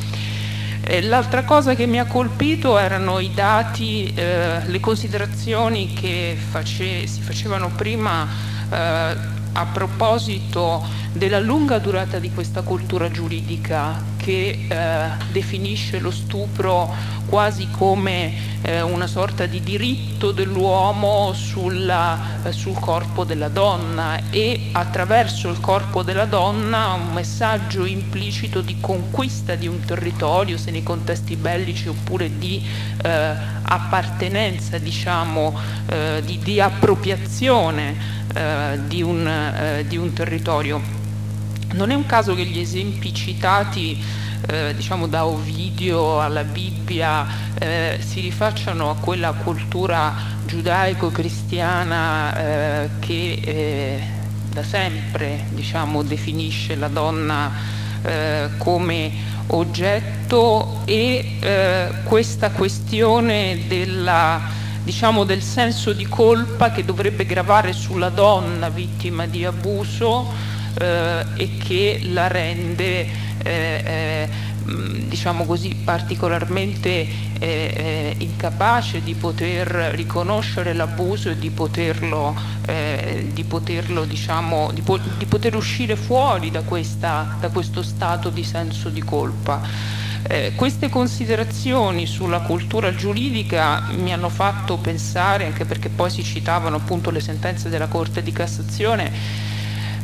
L'altra cosa che mi ha colpito erano i dati, eh, le considerazioni che face, si facevano prima eh, a proposito della lunga durata di questa cultura giuridica che eh, definisce lo stupro quasi come eh, una sorta di diritto dell'uomo sulla, eh, sul corpo della donna e attraverso il corpo della donna un messaggio implicito di conquista di un territorio, se nei contesti bellici oppure di eh, appartenenza, diciamo, eh, di, di, appropriazione eh, di un, di un territorio. Non è un caso che gli esempi citati eh, diciamo da Ovidio alla Bibbia eh, si rifacciano a quella cultura giudaico-cristiana eh, che eh, da sempre diciamo, definisce la donna eh, come oggetto e eh, questa questione della, diciamo, del senso di colpa che dovrebbe gravare sulla donna vittima di abuso eh, e che la rende eh, eh, diciamo così, particolarmente eh, eh, incapace di poter riconoscere l'abuso e di poterlo, di, poterlo diciamo, di, po di, poter uscire fuori da, questa, da, questo stato di senso di colpa. Eh, queste considerazioni sulla cultura giuridica mi hanno fatto pensare, anche perché poi si citavano appunto le sentenze della Corte di Cassazione,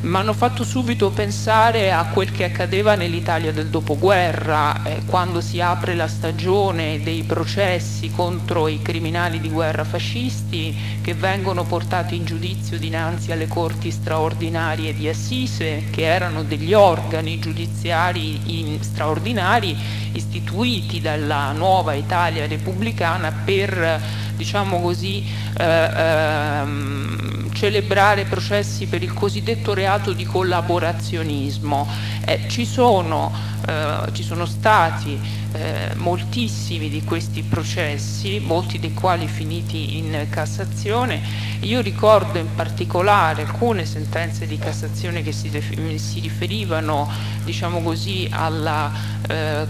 mi hanno fatto subito pensare a quel che accadeva nell'Italia del dopoguerra, eh, quando si apre la stagione dei processi contro i criminali di guerra fascisti che vengono portati in giudizio dinanzi alle corti straordinarie di Assise, che erano degli organi giudiziari straordinari istituiti dalla nuova Italia repubblicana per diciamo così, eh, ehm, celebrare processi per il cosiddetto reato di collaborazionismo. Eh, ci, sono, eh, ci, sono, stati eh, moltissimi di questi processi, molti dei quali finiti in Cassazione. Io ricordo in particolare alcune sentenze di Cassazione che si, si riferivano diciamo così, alla, eh,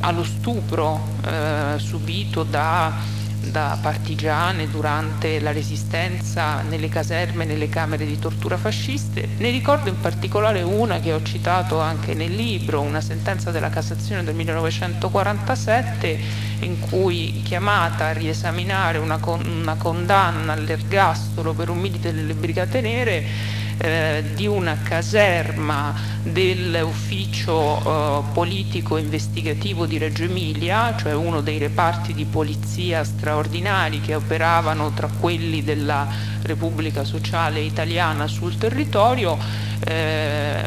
allo stupro eh, subito da da partigiane durante la resistenza nelle caserme, nelle camere di tortura fasciste. Ne ricordo in particolare una che ho citato anche nel libro, una sentenza della Cassazione del 1947 in cui chiamata a riesaminare una, con, una condanna all'ergastolo per un milite delle Brigate Nere eh, di una caserma dell'ufficio eh, politico investigativo di Reggio Emilia, cioè uno dei reparti di polizia straordinari che operavano tra quelli della Repubblica Sociale Italiana sul territorio, eh,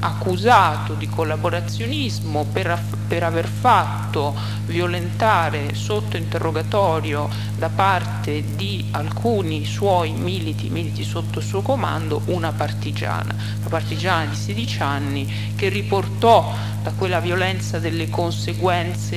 accusato di collaborazionismo per, per, aver fatto violentare sotto interrogatorio da parte di alcuni suoi militi, militi sotto suo comando, una partigiana, una partigiana di 16 anni che riportò da quella violenza delle conseguenze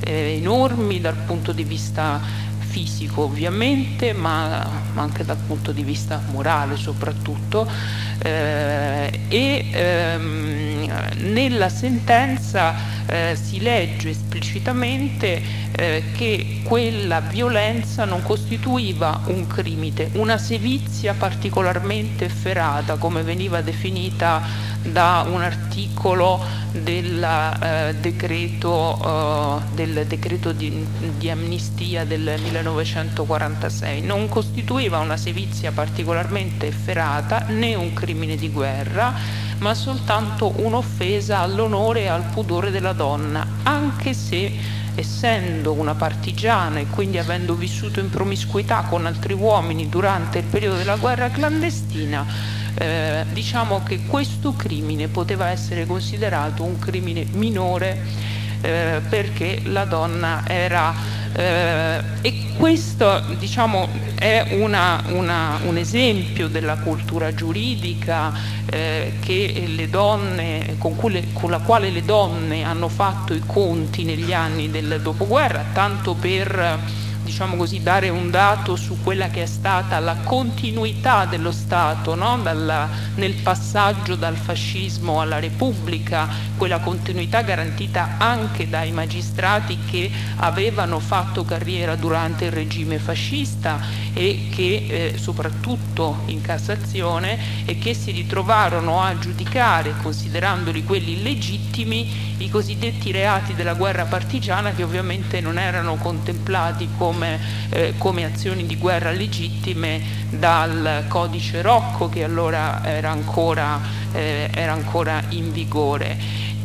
eh, enormi dal punto di vista fisico ovviamente, ma, anche dal punto di vista morale soprattutto. Eh, e ehm, nella sentenza eh, si legge esplicitamente eh, che quella violenza non costituiva un crimine, una sevizia particolarmente efferata, come veniva definita da un articolo del, eh, decreto, eh, del decreto di, di, amnistia del 1946. Non costituiva una sevizia particolarmente efferata né un crimine di guerra, ma soltanto un'offesa all'onore e al pudore della donna, anche se essendo una partigiana e quindi avendo vissuto in promiscuità con altri uomini durante il periodo della guerra clandestina, eh, diciamo che questo crimine poteva essere considerato un crimine minore eh, perché la donna era eh, e questo diciamo, è una, una, un esempio della cultura giuridica eh, donne, con, le, con, la quale le donne hanno fatto i conti negli anni del dopoguerra, tanto per diciamo così, dare un dato su quella che è stata la continuità dello Stato no? Dalla, nel passaggio dal fascismo alla Repubblica, quella continuità garantita anche dai magistrati che avevano fatto carriera durante il regime fascista e che eh, soprattutto in Cassazione e che si ritrovarono a giudicare, considerandoli quelli illegittimi, i cosiddetti reati della guerra partigiana che ovviamente non erano contemplati come, eh, come azioni di guerra legittime dal codice Rocco che allora era ancora, eh, era ancora in vigore.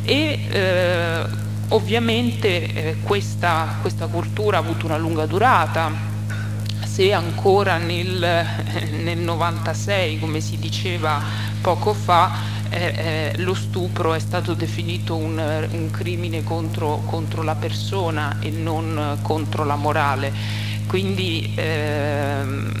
E, eh, ovviamente eh, questa, questa cultura ha avuto una lunga durata, se ancora nel, nel 96, come si diceva poco fa, eh, lo stupro è stato definito un, un crimine contro, contro, la persona e non contro la morale. Quindi ehm,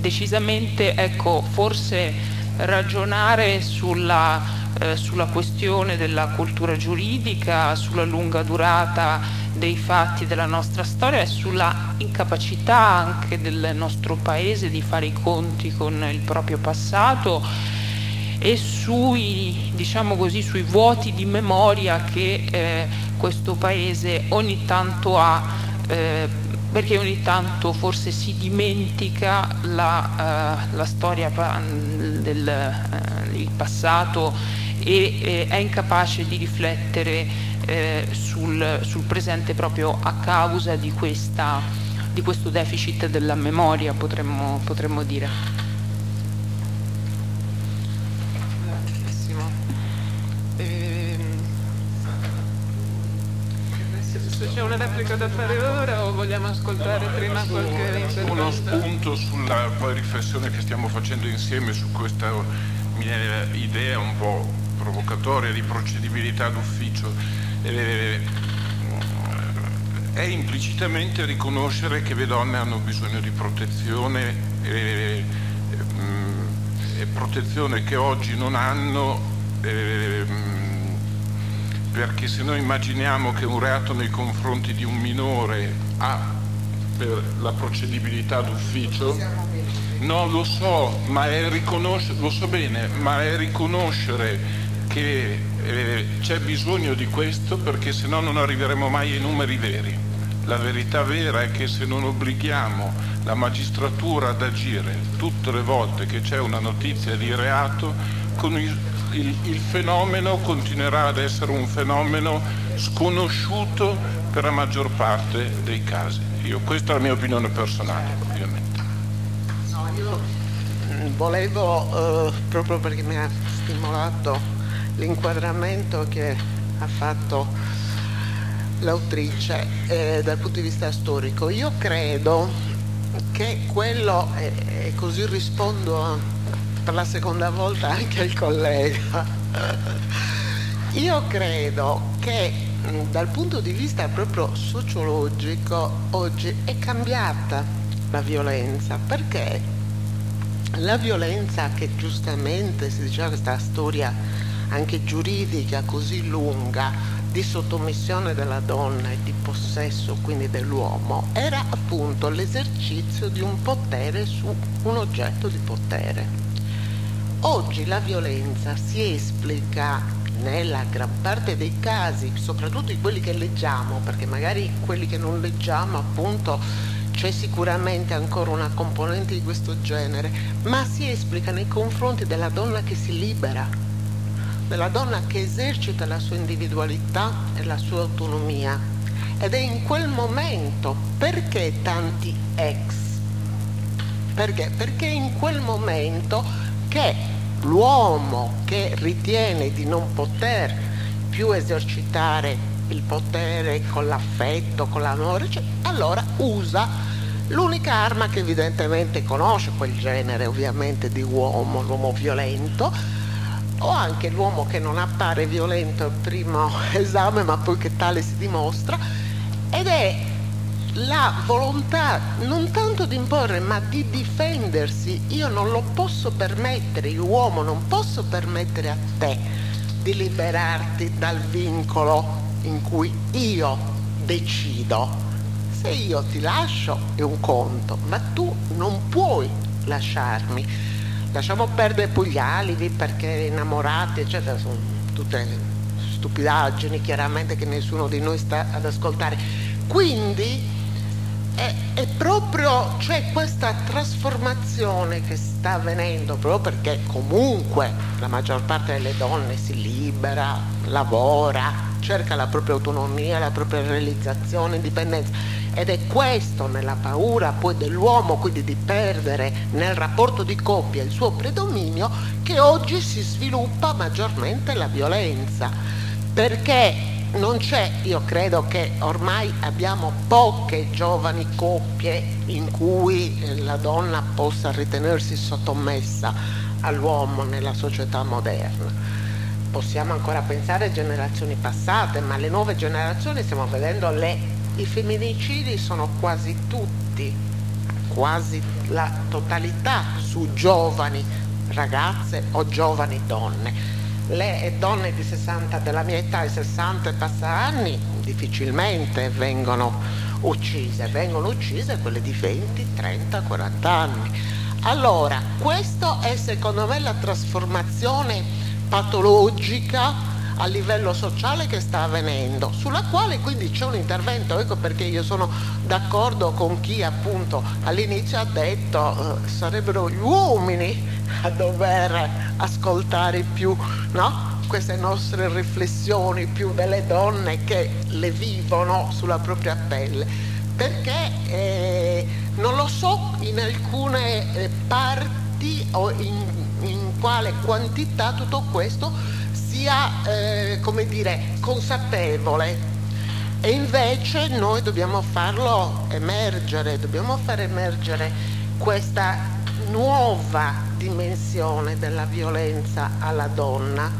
decisamente ecco, forse ragionare sulla, eh, sulla questione della cultura giuridica, sulla lunga durata dei fatti della nostra storia e sulla incapacità anche del nostro paese di fare i conti con il proprio passato e sui, diciamo così, sui vuoti di memoria che eh, questo Paese ogni tanto ha, eh, perché ogni tanto forse si dimentica la, uh, la storia del uh, passato e è incapace di riflettere eh, sul, sul, presente proprio a causa di, questa, di questo deficit della memoria, potremmo, potremmo dire. Una replica da fare ora o vogliamo ascoltare prima qualche intervento? Uno spunto sulla riflessione che stiamo facendo insieme su questa mia idea un po' provocatoria di procedibilità d'ufficio eh, è implicitamente riconoscere che le donne hanno bisogno di protezione eh, e protezione che oggi non hanno eh, perché se noi immaginiamo che un reato nei confronti di un minore ha per la procedibilità d'ufficio, no lo so, ma è riconoscere, lo so bene, ma è riconoscere che eh, c'è bisogno di questo perché se no non arriveremo mai ai numeri veri. La verità vera è che se non obblighiamo la magistratura ad agire tutte le volte che c'è una notizia di reato, con il il, il fenomeno continuerà ad essere un fenomeno sconosciuto per la maggior parte dei casi. Io, questa è la mia opinione personale, ovviamente. No, io volevo, eh, proprio perché mi ha stimolato l'inquadramento che ha fatto l'autrice eh, dal punto di vista storico, io credo che quello, e così rispondo per la seconda volta anche al collega, io credo che dal punto di vista proprio sociologico oggi è cambiata la violenza perché la violenza che giustamente si diceva questa storia anche giuridica così lunga di sottomissione della donna e di possesso quindi dell'uomo era appunto l'esercizio di un potere su un oggetto di potere. Oggi la violenza si esplica nella gran parte dei casi, soprattutto di quelli che leggiamo, perché magari quelli che non leggiamo appunto c'è sicuramente ancora una componente di questo genere, ma si esplica nei confronti della donna che si libera, della donna che esercita la sua individualità e la sua autonomia. Ed è in quel momento perché tanti ex? Perché? Perché in quel momento che l'uomo che ritiene di non poter più esercitare il potere con l'affetto, con l'amore, cioè, allora usa l'unica arma che evidentemente conosce quel genere ovviamente di uomo, l'uomo violento, o anche l'uomo che non appare violento al primo esame ma poi che tale si dimostra, ed è la volontà non tanto di imporre ma di difendersi. Io non lo posso permettere, l'uomo non posso permettere a te di liberarti dal vincolo in cui io decido. Se io ti lascio è un conto, ma tu non puoi lasciarmi. Lasciamo perdere poi gli alibi perché innamorati, eccetera, sono tutte stupidaggini chiaramente che nessuno di noi sta ad ascoltare. Quindi è, è, proprio cioè, questa trasformazione che sta avvenendo, proprio perché comunque la maggior parte delle donne si libera, lavora, cerca la propria autonomia, la propria realizzazione, indipendenza. Ed è questo nella paura poi dell'uomo, quindi di perdere nel rapporto di coppia il suo predominio, che oggi si sviluppa maggiormente la violenza. Perché non c'è, io credo che ormai abbiamo poche giovani coppie in cui la donna possa ritenersi sottomessa all'uomo nella società moderna. Possiamo ancora pensare a generazioni passate, ma le nuove generazioni stiamo vedendo le, i femminicidi sono quasi tutti, quasi la totalità su giovani ragazze o giovani donne le donne di 60 della mia età, i 60 e passa anni, difficilmente vengono uccise, vengono uccise quelle di 20, 30, 40 anni. Allora, questa è secondo me la trasformazione patologica a livello sociale che sta avvenendo, sulla quale quindi c'è un intervento, ecco perché io sono d'accordo con chi appunto all'inizio ha detto eh, sarebbero gli uomini a dover ascoltare più no? queste nostre riflessioni, più delle donne che le vivono sulla propria pelle, perché eh, non lo so in alcune eh, parti o in, in quale quantità tutto questo sia, eh, come dire, consapevole. E invece noi dobbiamo farlo emergere, dobbiamo far emergere questa nuova dimensione della violenza alla donna,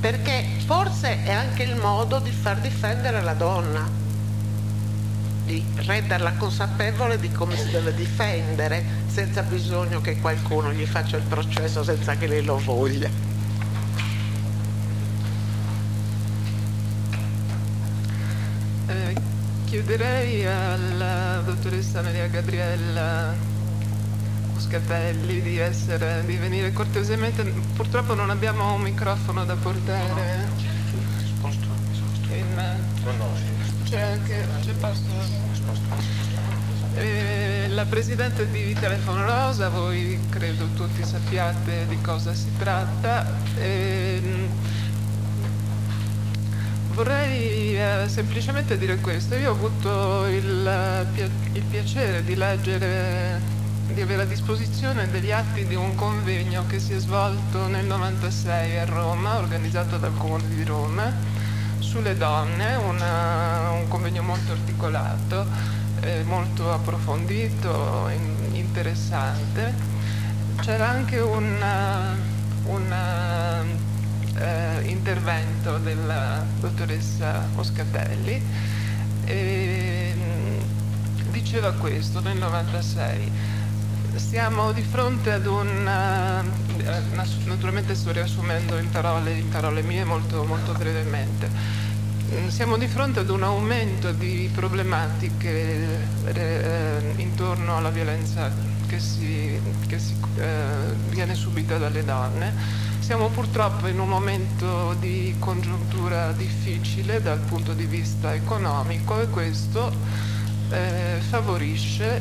perché forse è anche il modo di far difendere la donna, di renderla consapevole di come si deve difendere senza bisogno che qualcuno gli faccia il processo senza che lei lo voglia. Chiederei alla dottoressa Maria Gabriella Muscatelli di, essere, di venire cortesemente, purtroppo non abbiamo un microfono da portare. C'è anche c'è posto. Eh, la presidente di Telefono Rosa, voi credo tutti sappiate di cosa si tratta. Eh, vorrei eh, semplicemente dire questo. Io ho avuto il, il piacere di leggere, di avere a disposizione degli atti di un convegno che si è svolto nel 96 a Roma, organizzato dal Comune di Roma, sulle donne, una, un convegno molto articolato, eh, molto approfondito, in, interessante. C'era anche un eh, intervento della dottoressa Moscatelli. E, diceva questo nel 96. Siamo di fronte ad un, eh, naturalmente sto riassumendo in parole, in parole mie molto, molto brevemente, mm, siamo di fronte ad un aumento di problematiche eh, intorno alla violenza che, si, che si, eh, viene subita dalle donne. Siamo purtroppo in un momento di congiuntura difficile dal punto di vista economico e questo eh, favorisce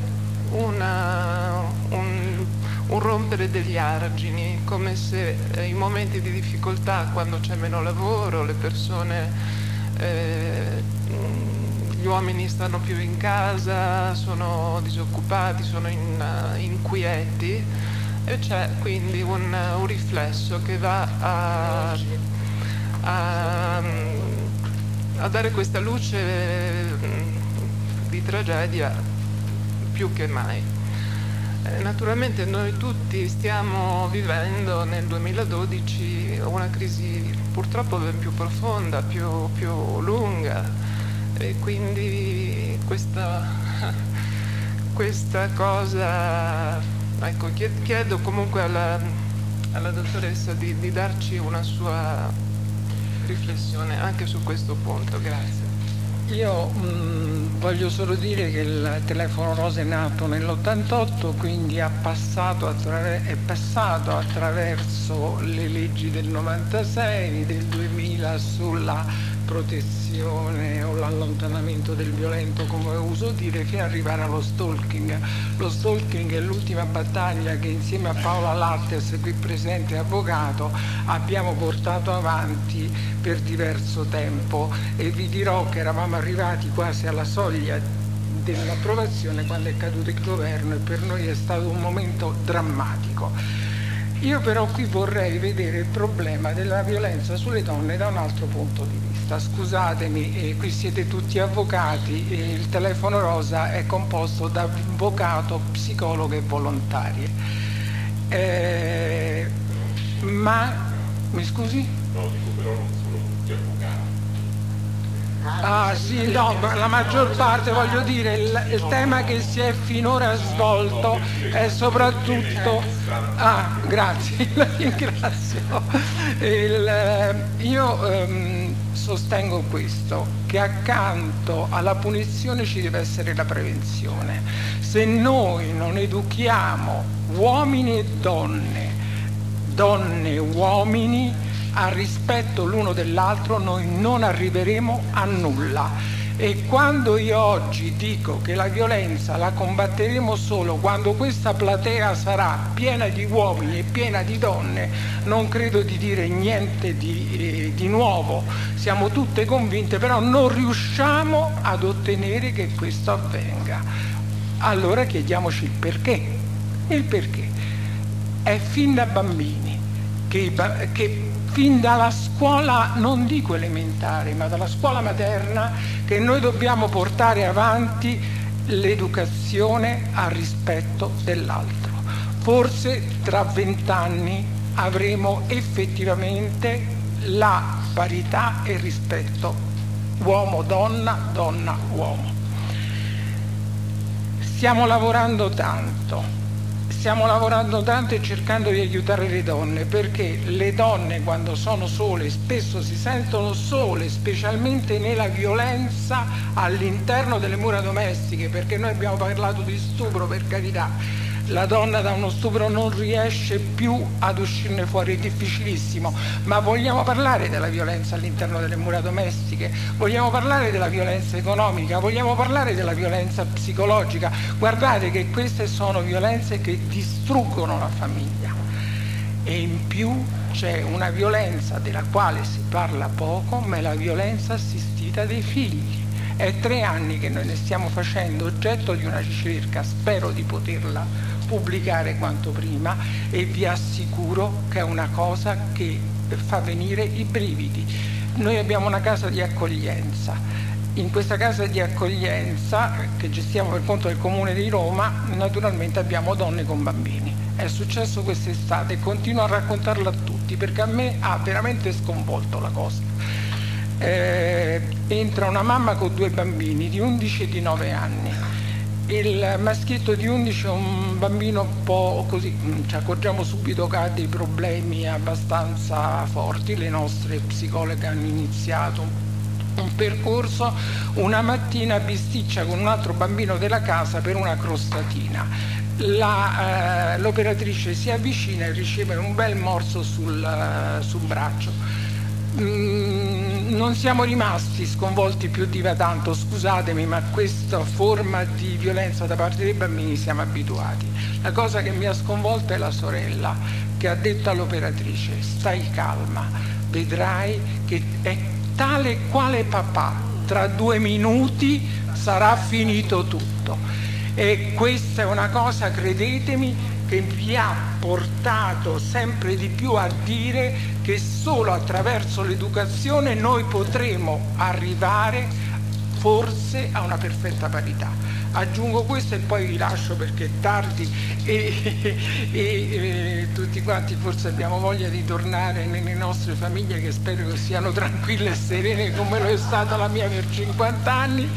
una, un, un, rompere degli argini, come se eh, in momenti di difficoltà, quando c'è meno lavoro, le persone, eh, gli uomini stanno più in casa, sono disoccupati, sono in, inquieti e c'è quindi un, un riflesso che va a, a, a dare questa luce di tragedia più che mai. Eh, naturalmente noi tutti stiamo vivendo nel 2012 una crisi purtroppo ben più profonda, più, più lunga e quindi questa, questa cosa, ecco, chiedo comunque alla, alla dottoressa di, di darci una sua riflessione anche su questo punto. Grazie. Io mh, mm, voglio solo dire che il telefono rosa è nato nell'88, quindi passato è passato attraverso le leggi del 96, del 2000 sulla protezione o l'allontanamento del violento, come uso dire, fino arrivare allo stalking. Lo stalking è l'ultima battaglia che insieme a Paola Lattes, qui presente avvocato, abbiamo portato avanti per diverso tempo e vi dirò che eravamo arrivati quasi alla soglia dell'approvazione quando è caduto il governo e per noi è stato un momento drammatico. Io però qui vorrei vedere il problema della violenza sulle donne da un altro punto di vista. Scusatemi, eh, qui siete tutti avvocati e il telefono rosa è composto da avvocato, psicologo e volontarie. Eh, ma, mi scusi? No, dico però non avvocati. Ah sì, no, la maggior parte, voglio dire, il, il, tema che si è finora svolto è soprattutto... Ah, grazie, la ringrazio. Il, io ehm, sostengo questo, che accanto alla punizione ci deve essere la prevenzione. Se noi non educhiamo uomini e donne, donne e uomini, al rispetto l'uno dell'altro noi non arriveremo a nulla. E quando io oggi dico che la violenza la combatteremo solo quando questa platea sarà piena di uomini e piena di donne, non credo di dire niente di, eh, di nuovo. Siamo tutte convinte, però non riusciamo ad ottenere che questo avvenga. Allora chiediamoci il perché. Il perché è fin da bambini che, che fin dalla scuola, non dico elementare, ma dalla scuola materna, che noi dobbiamo portare avanti l'educazione al rispetto dell'altro. Forse tra vent'anni avremo effettivamente la parità e il rispetto uomo-donna, donna-uomo. Stiamo lavorando tanto stiamo lavorando tanto e cercando di aiutare le donne perché le donne quando sono sole spesso si sentono sole, specialmente nella violenza all'interno delle mura domestiche, perché noi abbiamo parlato di stupro per carità la donna da uno stupro non riesce più ad uscirne fuori, è difficilissimo, ma vogliamo parlare della violenza all'interno delle mura domestiche, vogliamo parlare della violenza economica, vogliamo parlare della violenza psicologica, guardate che queste sono violenze che distruggono la famiglia. E in più c'è una violenza della quale si parla poco, ma è la violenza assistita dei figli. È tre anni che noi ne stiamo facendo oggetto di una ricerca, spero di poterla pubblicare quanto prima e vi assicuro che è una cosa che fa venire i brividi. Noi abbiamo una casa di accoglienza. In questa casa di accoglienza che gestiamo per conto del Comune di Roma, naturalmente abbiamo donne con bambini. È successo quest'estate e continuo a raccontarlo a tutti perché a me ha veramente sconvolto la cosa. Eh, entra una mamma con due bambini di 11 e di 9 anni il maschietto di 11 è un bambino un po' così, ci accorgiamo subito che ha dei problemi abbastanza forti, le nostre psicologhe hanno iniziato un percorso, una mattina bisticcia con un altro bambino della casa per una crostatina. La, eh, l'operatrice si avvicina e riceve un bel morso sul, uh, sul braccio. Mm, non siamo rimasti sconvolti più di tanto, scusatemi, ma questa forma di violenza da parte dei bambini siamo abituati. La cosa che mi ha sconvolto è la sorella che ha detto all'operatrice stai calma, vedrai che è tale quale papà, tra due minuti sarà finito tutto. E questa è una cosa, credetemi, che vi ha portato sempre di più a dire che solo attraverso l'educazione noi potremo arrivare forse a una perfetta parità. Aggiungo questo e poi vi lascio perché è tardi e, e, e, tutti quanti forse abbiamo voglia di tornare nelle nostre famiglie che spero che siano tranquille e serene come lo è stata la mia per 50 anni.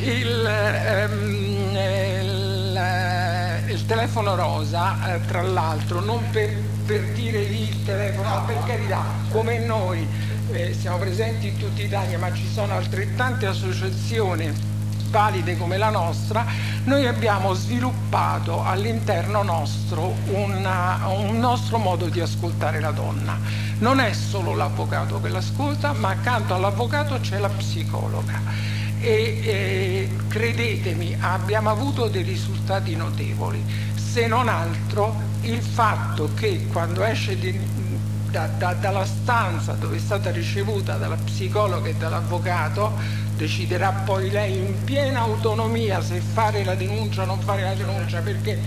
Il, ehm, il, il telefono rosa, eh, tra l'altro, non per, per, dire il telefono, ma per carità, come noi eh, siamo presenti in tutta Italia, ma ci sono altrettante associazioni valide come la nostra, noi abbiamo sviluppato all'interno nostro una, un nostro modo di ascoltare la donna. Non è solo l'avvocato che l'ascolta, ma accanto all'avvocato c'è la psicologa e eh, credetemi abbiamo avuto dei risultati notevoli, se non altro il fatto che quando esce di, da, da, dalla stanza dove è stata ricevuta dalla psicologa e dall'avvocato deciderà poi lei in piena autonomia se fare la denuncia o non fare la denuncia perché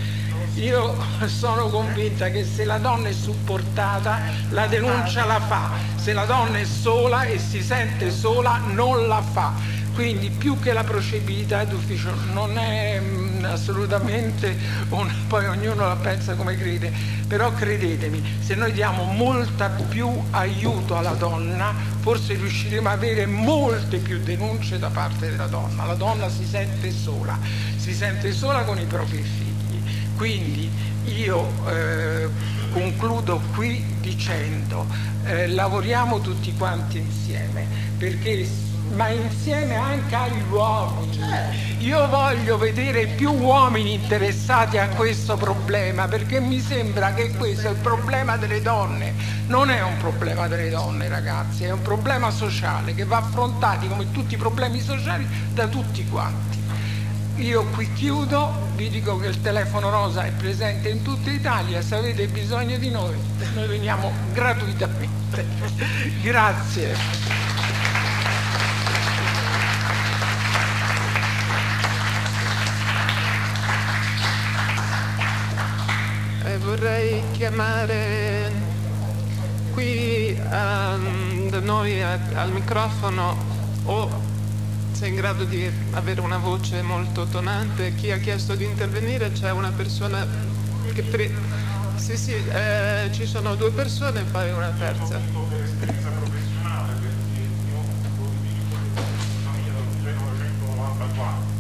io sono convinta che se la donna è supportata la denuncia la fa, se la donna è sola e si sente sola non la fa quindi più che la procedibilità d'ufficio non è mh, mm, assolutamente una, poi ognuno la pensa come crede, però credetemi, se noi diamo molta più aiuto alla donna, forse riusciremo ad avere molte più denunce da parte della donna. La donna si sente sola, si sente sola con i propri figli. Quindi io eh, concludo qui dicendo eh, lavoriamo tutti quanti insieme perché ma insieme anche agli uomini. Io voglio vedere più uomini interessati a questo problema perché mi sembra che questo è il problema delle donne. Non è un problema delle donne, ragazzi, è un problema sociale che va affrontato come tutti i problemi sociali da tutti quanti. Io qui chiudo, vi dico che il telefono rosa è presente in tutta Italia, se avete bisogno di noi, noi veniamo gratuitamente. Grazie. chiamare qui um, da noi a, al microfono o sei in grado di avere una voce molto tonante. Chi ha chiesto di intervenire c'è una persona che... Pre- sì, sì, eh, ci sono due persone e poi una terza. professionale perché io sono di 1994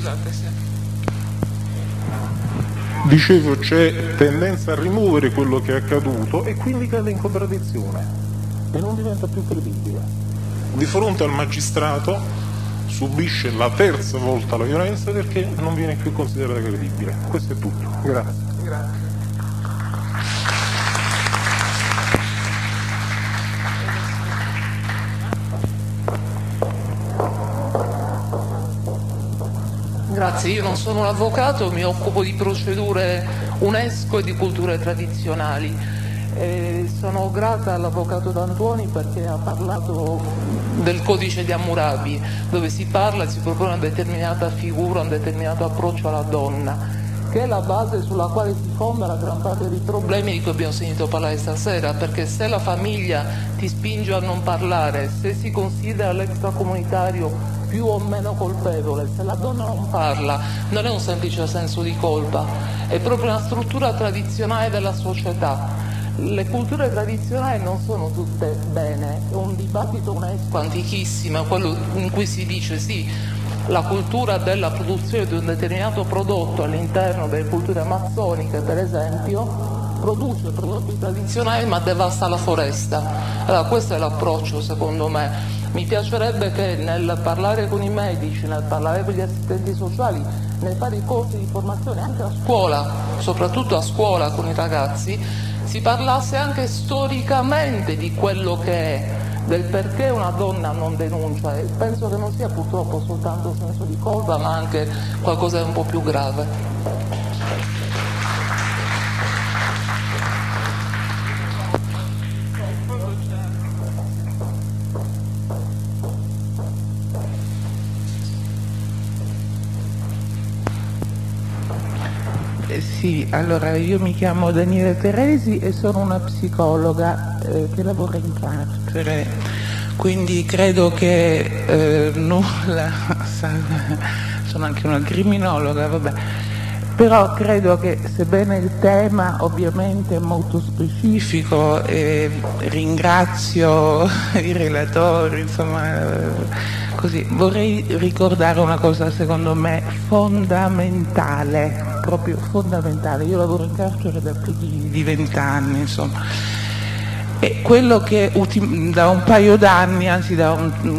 scusate se. Dicevo, c'è tendenza a rimuovere quello che è accaduto e quindi cade in contraddizione e non diventa più credibile. Di fronte al magistrato subisce la terza volta la violenza perché non viene più considerata credibile. Questo è tutto. Grazie. Grazie, io non sono un avvocato, mi occupo di procedure UNESCO e di culture tradizionali. Eh, sono grata all'avvocato D'Antuoni perché ha parlato del codice di Hammurabi, dove si parla e si propone una determinata figura, un determinato approccio alla donna, che è la base sulla quale si fonda la gran parte dei problemi di cui abbiamo sentito parlare stasera, perché se la famiglia ti spinge a non parlare, se si considera l'extracomunitario più o meno colpevole, se la donna non parla non è un semplice senso di colpa, è proprio una struttura tradizionale della società. Le culture tradizionali non sono tutte bene, è un dibattito UNESCO antichissimo, quello in cui si dice sì, la cultura della produzione di un determinato prodotto all'interno delle culture amazzoniche, per esempio, produce prodotti tradizionali ma devasta la foresta. Allora questo è l'approccio secondo me. Mi piacerebbe che nel parlare con i medici, nel parlare con gli assistenti sociali, nel fare i corsi di formazione anche a scuola, soprattutto a scuola con i ragazzi, si parlasse anche storicamente di quello che è, del perché una donna non denuncia e penso che non sia purtroppo soltanto senso di colpa ma anche qualcosa di un po' più grave. Allora io mi chiamo Daniele Teresi e sono una psicologa eh, che lavora in carcere, quindi credo che eh, nulla, sono anche una criminologa, vabbè, però credo che sebbene il tema ovviamente è molto specifico e ringrazio i relatori, insomma, così, vorrei ricordare una cosa secondo me fondamentale, proprio fondamentale. Io lavoro in carcere da più di vent'anni, insomma. E quello che da un paio d'anni, anzi da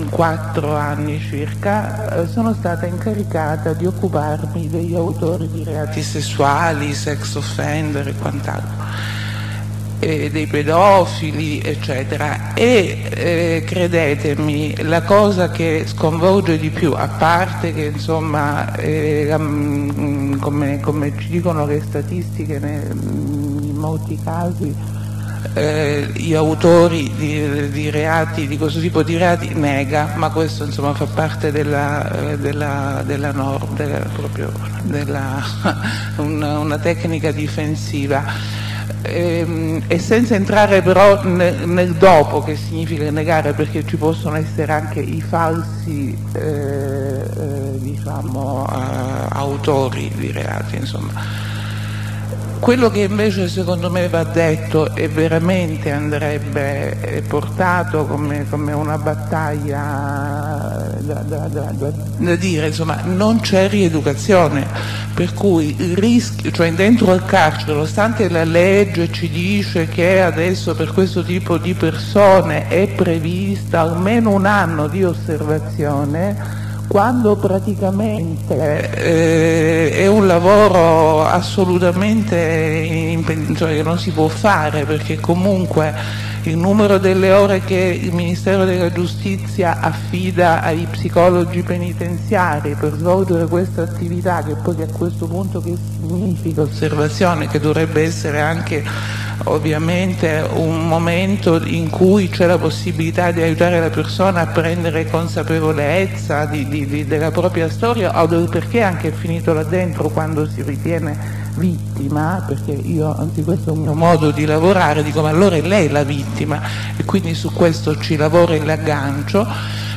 quattro anni circa, eh, sono stata incaricata di occuparmi degli autori di reati sessuali, sex offender e quant'altro, e dei pedofili, eccetera. E eh, credetemi, la cosa che sconvolge di più, a parte che insomma, eh, mm, come, come ci dicono le statistiche, ne- in molti casi eh, gli autori di, di reati, di questo tipo di reati nega, ma questo insomma fa parte della, eh, della, della norma, della, proprio una, una tecnica difensiva. Ehm, E, senza entrare però nel, dopo, che significa negare, perché ci possono essere anche i falsi eh, eh, diciamo, eh, autori di reati, insomma Quello che invece secondo me va detto e veramente andrebbe portato come, come una battaglia da, da, da, da, dire, insomma, non c'è rieducazione, per cui il rischio, cioè dentro al carcere, nonostante la legge ci dice che adesso per questo tipo di persone è prevista almeno un anno di osservazione, quando praticamente eh, è un lavoro assolutamente cioè che non si può fare perché comunque il numero delle ore che il Ministero della Giustizia affida ai psicologi penitenziari per svolgere questa attività, che poi a questo punto che significa? Osservazione, che dovrebbe essere anche ovviamente un momento in cui c'è la possibilità di aiutare la persona a prendere consapevolezza di, di, di, della propria storia o del perché anche finito là dentro quando si ritiene vittima, perché io, anzi questo è un mio modo di lavorare, dico ma allora è lei la vittima e quindi su questo ci lavoro e l'aggancio,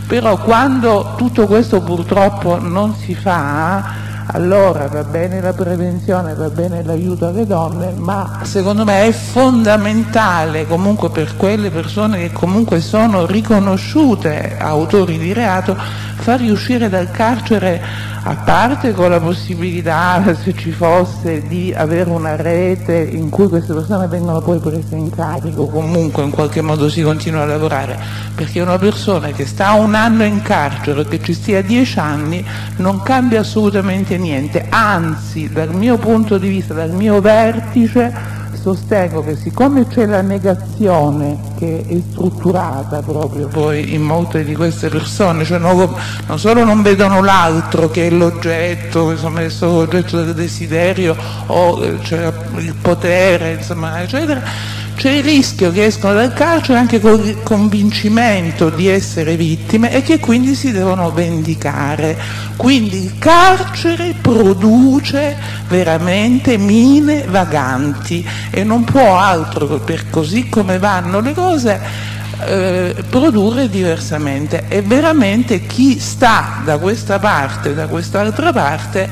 però quando tutto questo purtroppo non si fa, allora va bene la prevenzione, va bene l'aiuto alle donne, ma secondo me è fondamentale comunque per quelle persone che comunque sono riconosciute autori di reato far riuscire dal carcere a parte con la possibilità, se ci fosse, di avere una rete in cui queste persone vengono poi prese in carico, comunque in qualche modo si continua a lavorare, perché una persona che sta un anno in carcere, che ci stia dieci anni, non cambia assolutamente niente, anzi dal mio punto di vista, dal mio vertice, sostengo che siccome c'è la negazione che è strutturata proprio poi in molte di queste persone, cioè non, non solo non vedono l'altro che è l'oggetto, insomma, è l'oggetto del desiderio o cioè, il potere, insomma, eccetera, c'è il rischio che escono dal carcere anche con il convincimento di essere vittime e che quindi si devono vendicare. Quindi il carcere produce veramente mine vaganti e non può altro, per così come vanno le cose, eh, produrre diversamente e veramente chi sta da questa parte, da quest'altra parte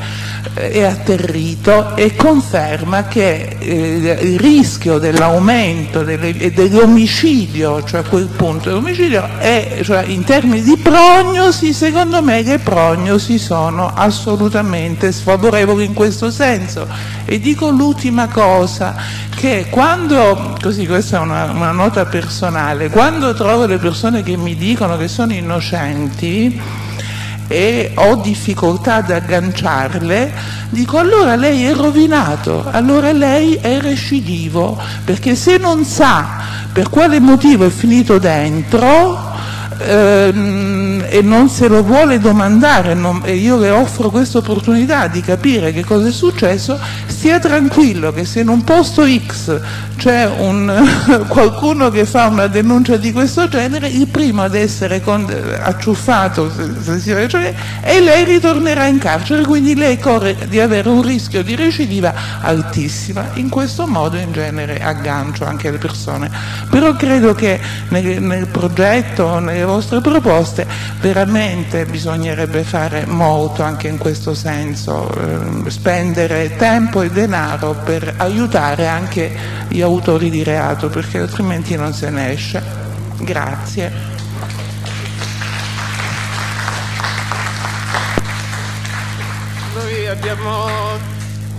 è atterrito e conferma che eh, il rischio dell'aumento dell'omicidio, cioè a quel punto dell'omicidio, è, cioè in termini di prognosi, secondo me le prognosi sono assolutamente sfavorevoli in questo senso. E dico l'ultima cosa, che quando, così questa è una, una nota personale, quando trovo le persone che mi dicono che sono innocenti, e ho difficoltà ad agganciarle, dico allora lei è rovinato, allora lei è recidivo, perché se non sa per quale motivo è finito dentro, ehm, e non se lo vuole domandare non, e io le offro questa opportunità di capire che cosa è successo, stia tranquillo che se in un posto X c'è un, qualcuno che fa una denuncia di questo genere, il primo ad essere con, acciuffato se, se cioè, e lei ritornerà in carcere, quindi lei corre di avere un rischio di recidiva altissima. In questo modo in genere aggancio anche le persone. Però credo che nel, nel progetto, nelle vostre proposte, veramente bisognerebbe fare molto anche in questo senso, eh, spendere tempo e denaro per aiutare anche gli autori di reato, perché altrimenti non se ne esce. Grazie. Noi abbiamo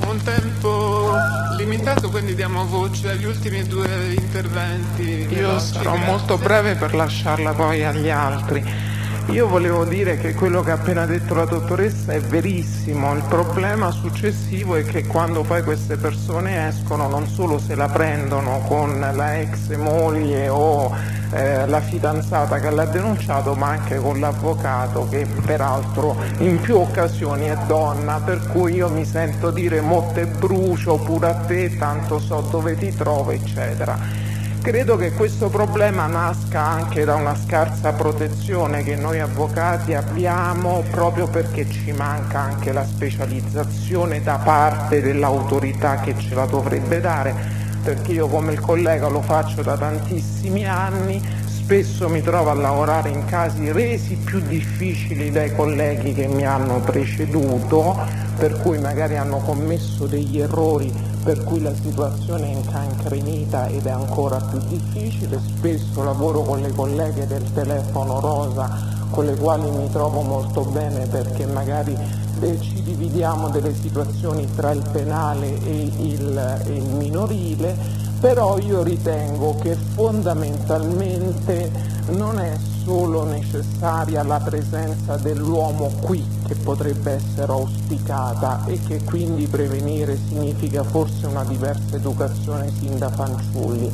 un tempo limitato, quindi diamo voce agli ultimi due interventi. Io sarò molto breve per lasciarla poi agli altri. Io volevo dire che quello che ha appena detto la dottoressa è verissimo, il problema successivo è che quando poi queste persone escono non solo se la prendono con la ex moglie o eh, la fidanzata che l'ha denunciato ma anche con l'avvocato che peraltro in più occasioni è donna. Per cui io mi sento dire motte brucio pure a te tanto so dove ti trovo eccetera Credo che questo problema nasca anche da una scarsa protezione che noi avvocati abbiamo proprio perché ci manca anche la specializzazione da parte dell'autorità che ce la dovrebbe dare, perché io come il collega lo faccio da tantissimi anni, spesso mi trovo a lavorare in casi resi più difficili dai colleghi che mi hanno preceduto, per cui magari hanno commesso degli errori per cui la situazione è incancrenita ed è ancora più difficile. Spesso lavoro con le colleghe del telefono rosa con le quali mi trovo molto bene perché magari eh, ci dividiamo delle situazioni tra il penale e il, e il minorile, però io ritengo che fondamentalmente non è solo necessaria la presenza dell'uomo qui che potrebbe essere auspicata e che quindi prevenire significa forse una diversa educazione sin da fanciulli.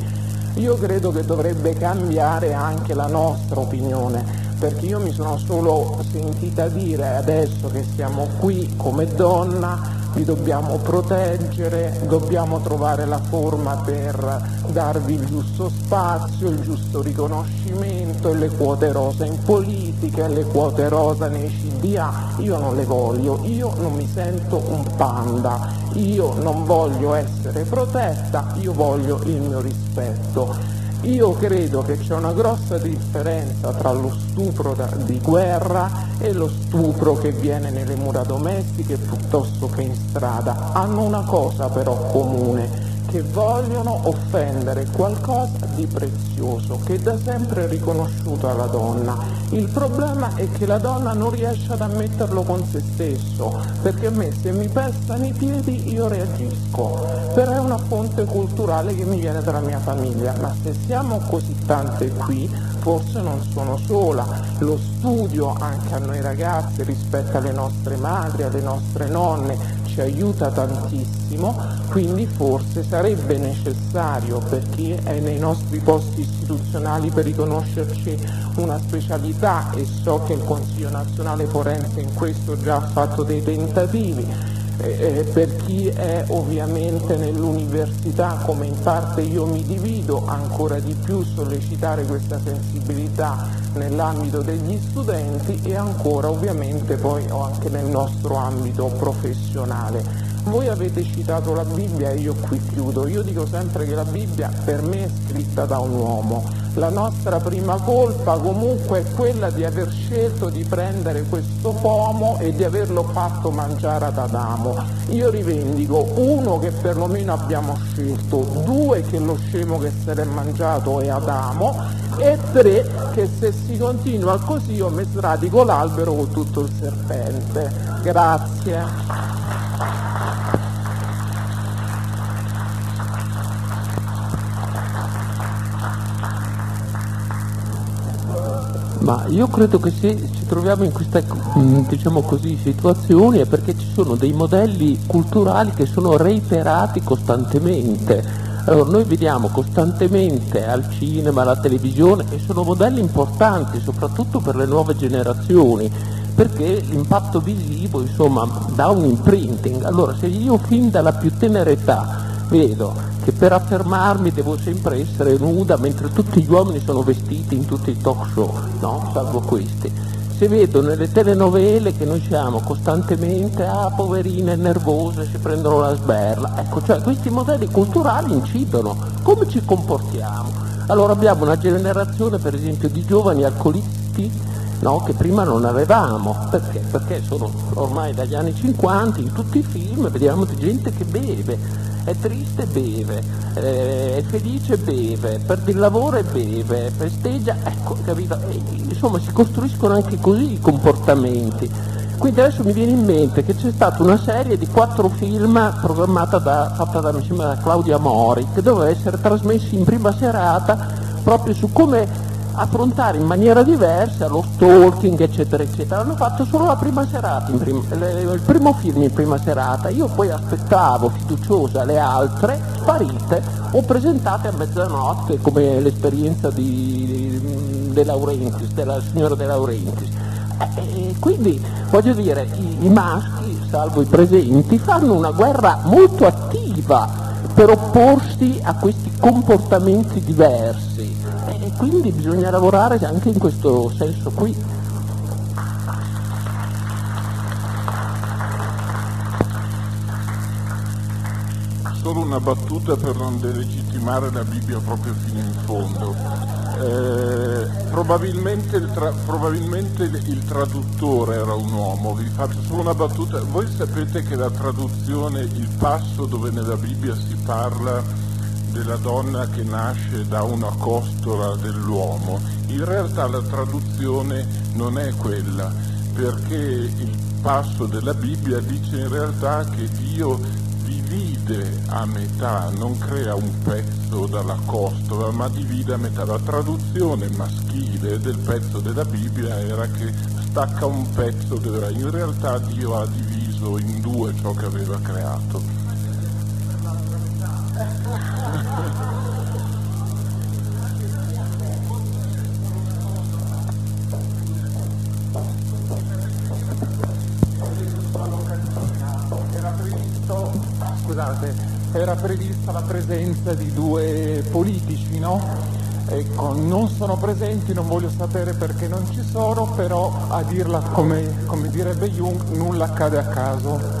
Io credo che dovrebbe cambiare anche la nostra opinione perché io mi sono solo sentita dire adesso che siamo qui come donna vi dobbiamo proteggere, dobbiamo trovare la forma per darvi il giusto spazio, il giusto riconoscimento, le quote rosa in politica, le quote rosa nei CDA, io non le voglio, io non mi sento un panda, io non voglio essere protetta, io voglio il mio rispetto. Io credo che c'è una grossa differenza tra lo stupro da, di guerra e lo stupro che viene nelle mura domestiche piuttosto che in strada. Hanno una cosa però comune, che vogliono offendere qualcosa di prezioso, che è da sempre riconosciuto alla donna. Il problema è che la donna non riesce ad ammetterlo con se stesso, perché a me se mi pestano i piedi io reagisco, però è una fonte culturale che mi viene dalla mia famiglia, ma se siamo così tante qui, forse non sono sola. Lo studio anche a noi ragazzi rispetto alle nostre madri, alle nostre nonne, ci aiuta tantissimo, quindi forse sarebbe necessario per chi è nei nostri posti istituzionali per riconoscerci una specialità e so che il Consiglio nazionale forense in questo già ha fatto dei tentativi, eh, per chi è ovviamente nell'università, come in parte io mi divido, ancora di più sollecitare questa sensibilità nell'ambito degli studenti e ancora ovviamente poi anche nel nostro ambito professionale. Voi avete citato la Bibbia e io qui chiudo. Io dico sempre che la Bibbia per me è scritta da un uomo. La nostra prima colpa comunque è quella di aver scelto di prendere questo pomo e di averlo fatto mangiare ad Adamo. Io rivendico uno che perlomeno abbiamo scelto, due che lo scemo che se l'è mangiato è Adamo e tre che se si continua così io mi sradico l'albero con tutto il serpente. Grazie. Ma io credo che se ci troviamo in queste mm, diciamo così, situazioni è perché ci sono dei modelli culturali che sono reiterati costantemente. Allora, noi vediamo costantemente al cinema, alla televisione e sono modelli importanti soprattutto per le nuove generazioni perché l'impatto visivo insomma dà un imprinting. Allora se io fin dalla più tenera età vedo che per affermarmi devo sempre essere nuda mentre tutti gli uomini sono vestiti in tutti i talk show, no? Salvo questi. Se vedo nelle telenovele che noi siamo costantemente, ah poverine nervose, si prendono la sberla, ecco, cioè questi modelli culturali incidono. Come ci comportiamo? Allora abbiamo una generazione per esempio di giovani alcolisti no? che prima non avevamo. Perché? Perché sono ormai dagli anni 50 in tutti i film vediamo di gente che beve è triste beve, eh, è felice beve, perde il lavoro beve, festeggia, ecco, capito? E, insomma si costruiscono anche così i comportamenti. Quindi adesso mi viene in mente che c'è stata una serie di quattro film programmata da, fatta da, da Claudia Mori, che doveva essere trasmessi in prima serata proprio su come affrontare in maniera diversa lo stalking, eccetera, eccetera. Hanno fatto solo la prima serata, prim- il primo film in prima serata, io poi aspettavo fiduciosa le altre, sparite o presentate a mezzanotte come l'esperienza di De Laurentiis, della signora De Laurentiis. E quindi voglio dire, i, i maschi, salvo i presenti, fanno una guerra molto attiva per opporsi a questi comportamenti diversi e quindi bisogna lavorare anche in questo senso qui. Solo una battuta per non delegittimare la Bibbia proprio fino in fondo. Eh, probabilmente, il tra- probabilmente il, traduttore era un uomo, vi faccio solo una battuta. Voi sapete che la traduzione, il passo dove nella Bibbia si parla della donna che nasce da una costola dell'uomo, in realtà la traduzione non è quella, perché il passo della Bibbia dice in realtà che Dio divide a metà, non crea un pezzo dalla costola, ma divide a metà. La traduzione maschile del pezzo della Bibbia era che stacca un pezzo, della... in realtà Dio ha diviso in due ciò che aveva creato. Scusate, era prevista la presenza di due politici, no? Ecco, non sono presenti, non voglio sapere perché non ci sono, però a dirla come, come direbbe Jung, nulla accade a caso.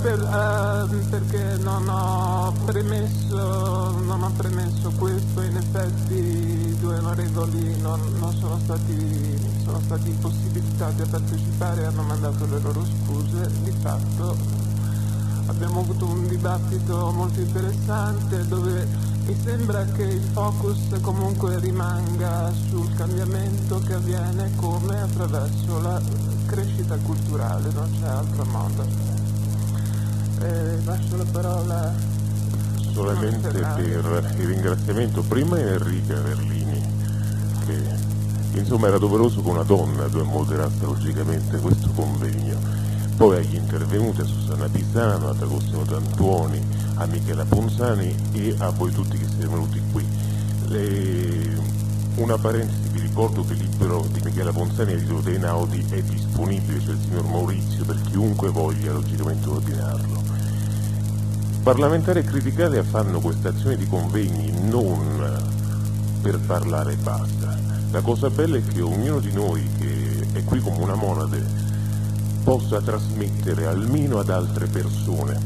Per, uh, perché non ho, premesso, non ho premesso questo, in effetti i due onorevoli non, non sono, stati, sono stati impossibilitati a partecipare hanno mandato le loro scuse. Di fatto abbiamo avuto un dibattito molto interessante dove mi sembra che il focus comunque rimanga sul cambiamento che avviene come attraverso la crescita culturale, non c'è altro modo. Eh, lascio la parola solamente per il ringraziamento prima Enrica Verlini che insomma era doveroso che una donna moderasse logicamente questo convegno poi agli intervenuti a Susanna Pisano, a D'Agostino D'Antuoni, a Michela Ponzani e a voi tutti che siete venuti qui. Le... Una parentesi ricordo che il libro di Michela Ponzani, edito dei Naudi, è disponibile, cioè il signor Maurizio, per chiunque voglia logicamente ordinarlo. Parlamentari criticali fanno queste azioni di convegni non per parlare e basta. La cosa bella è che ognuno di noi che è qui come una monade possa trasmettere almeno ad altre persone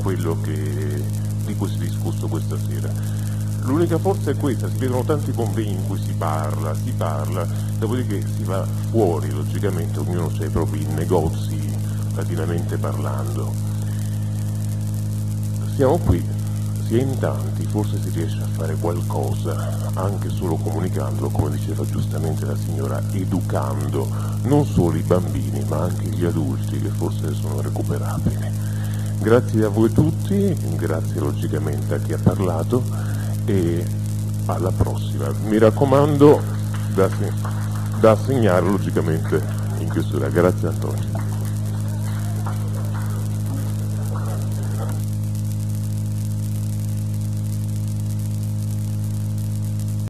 quello che, di cui si è discusso questa sera L'unica forza è questa, si vedono tanti convegni in cui si parla, si parla, dopodiché si va fuori, logicamente ognuno ha i propri negozi, latinamente parlando. Siamo qui, si è in tanti, forse si riesce a fare qualcosa, anche solo comunicandolo, come diceva giustamente la signora, educando non solo i bambini, ma anche gli adulti che forse sono recuperabili. Grazie a voi tutti, grazie logicamente a chi ha parlato e alla prossima. Mi raccomando da, da segnare logicamente in chiusura. Grazie Antonio.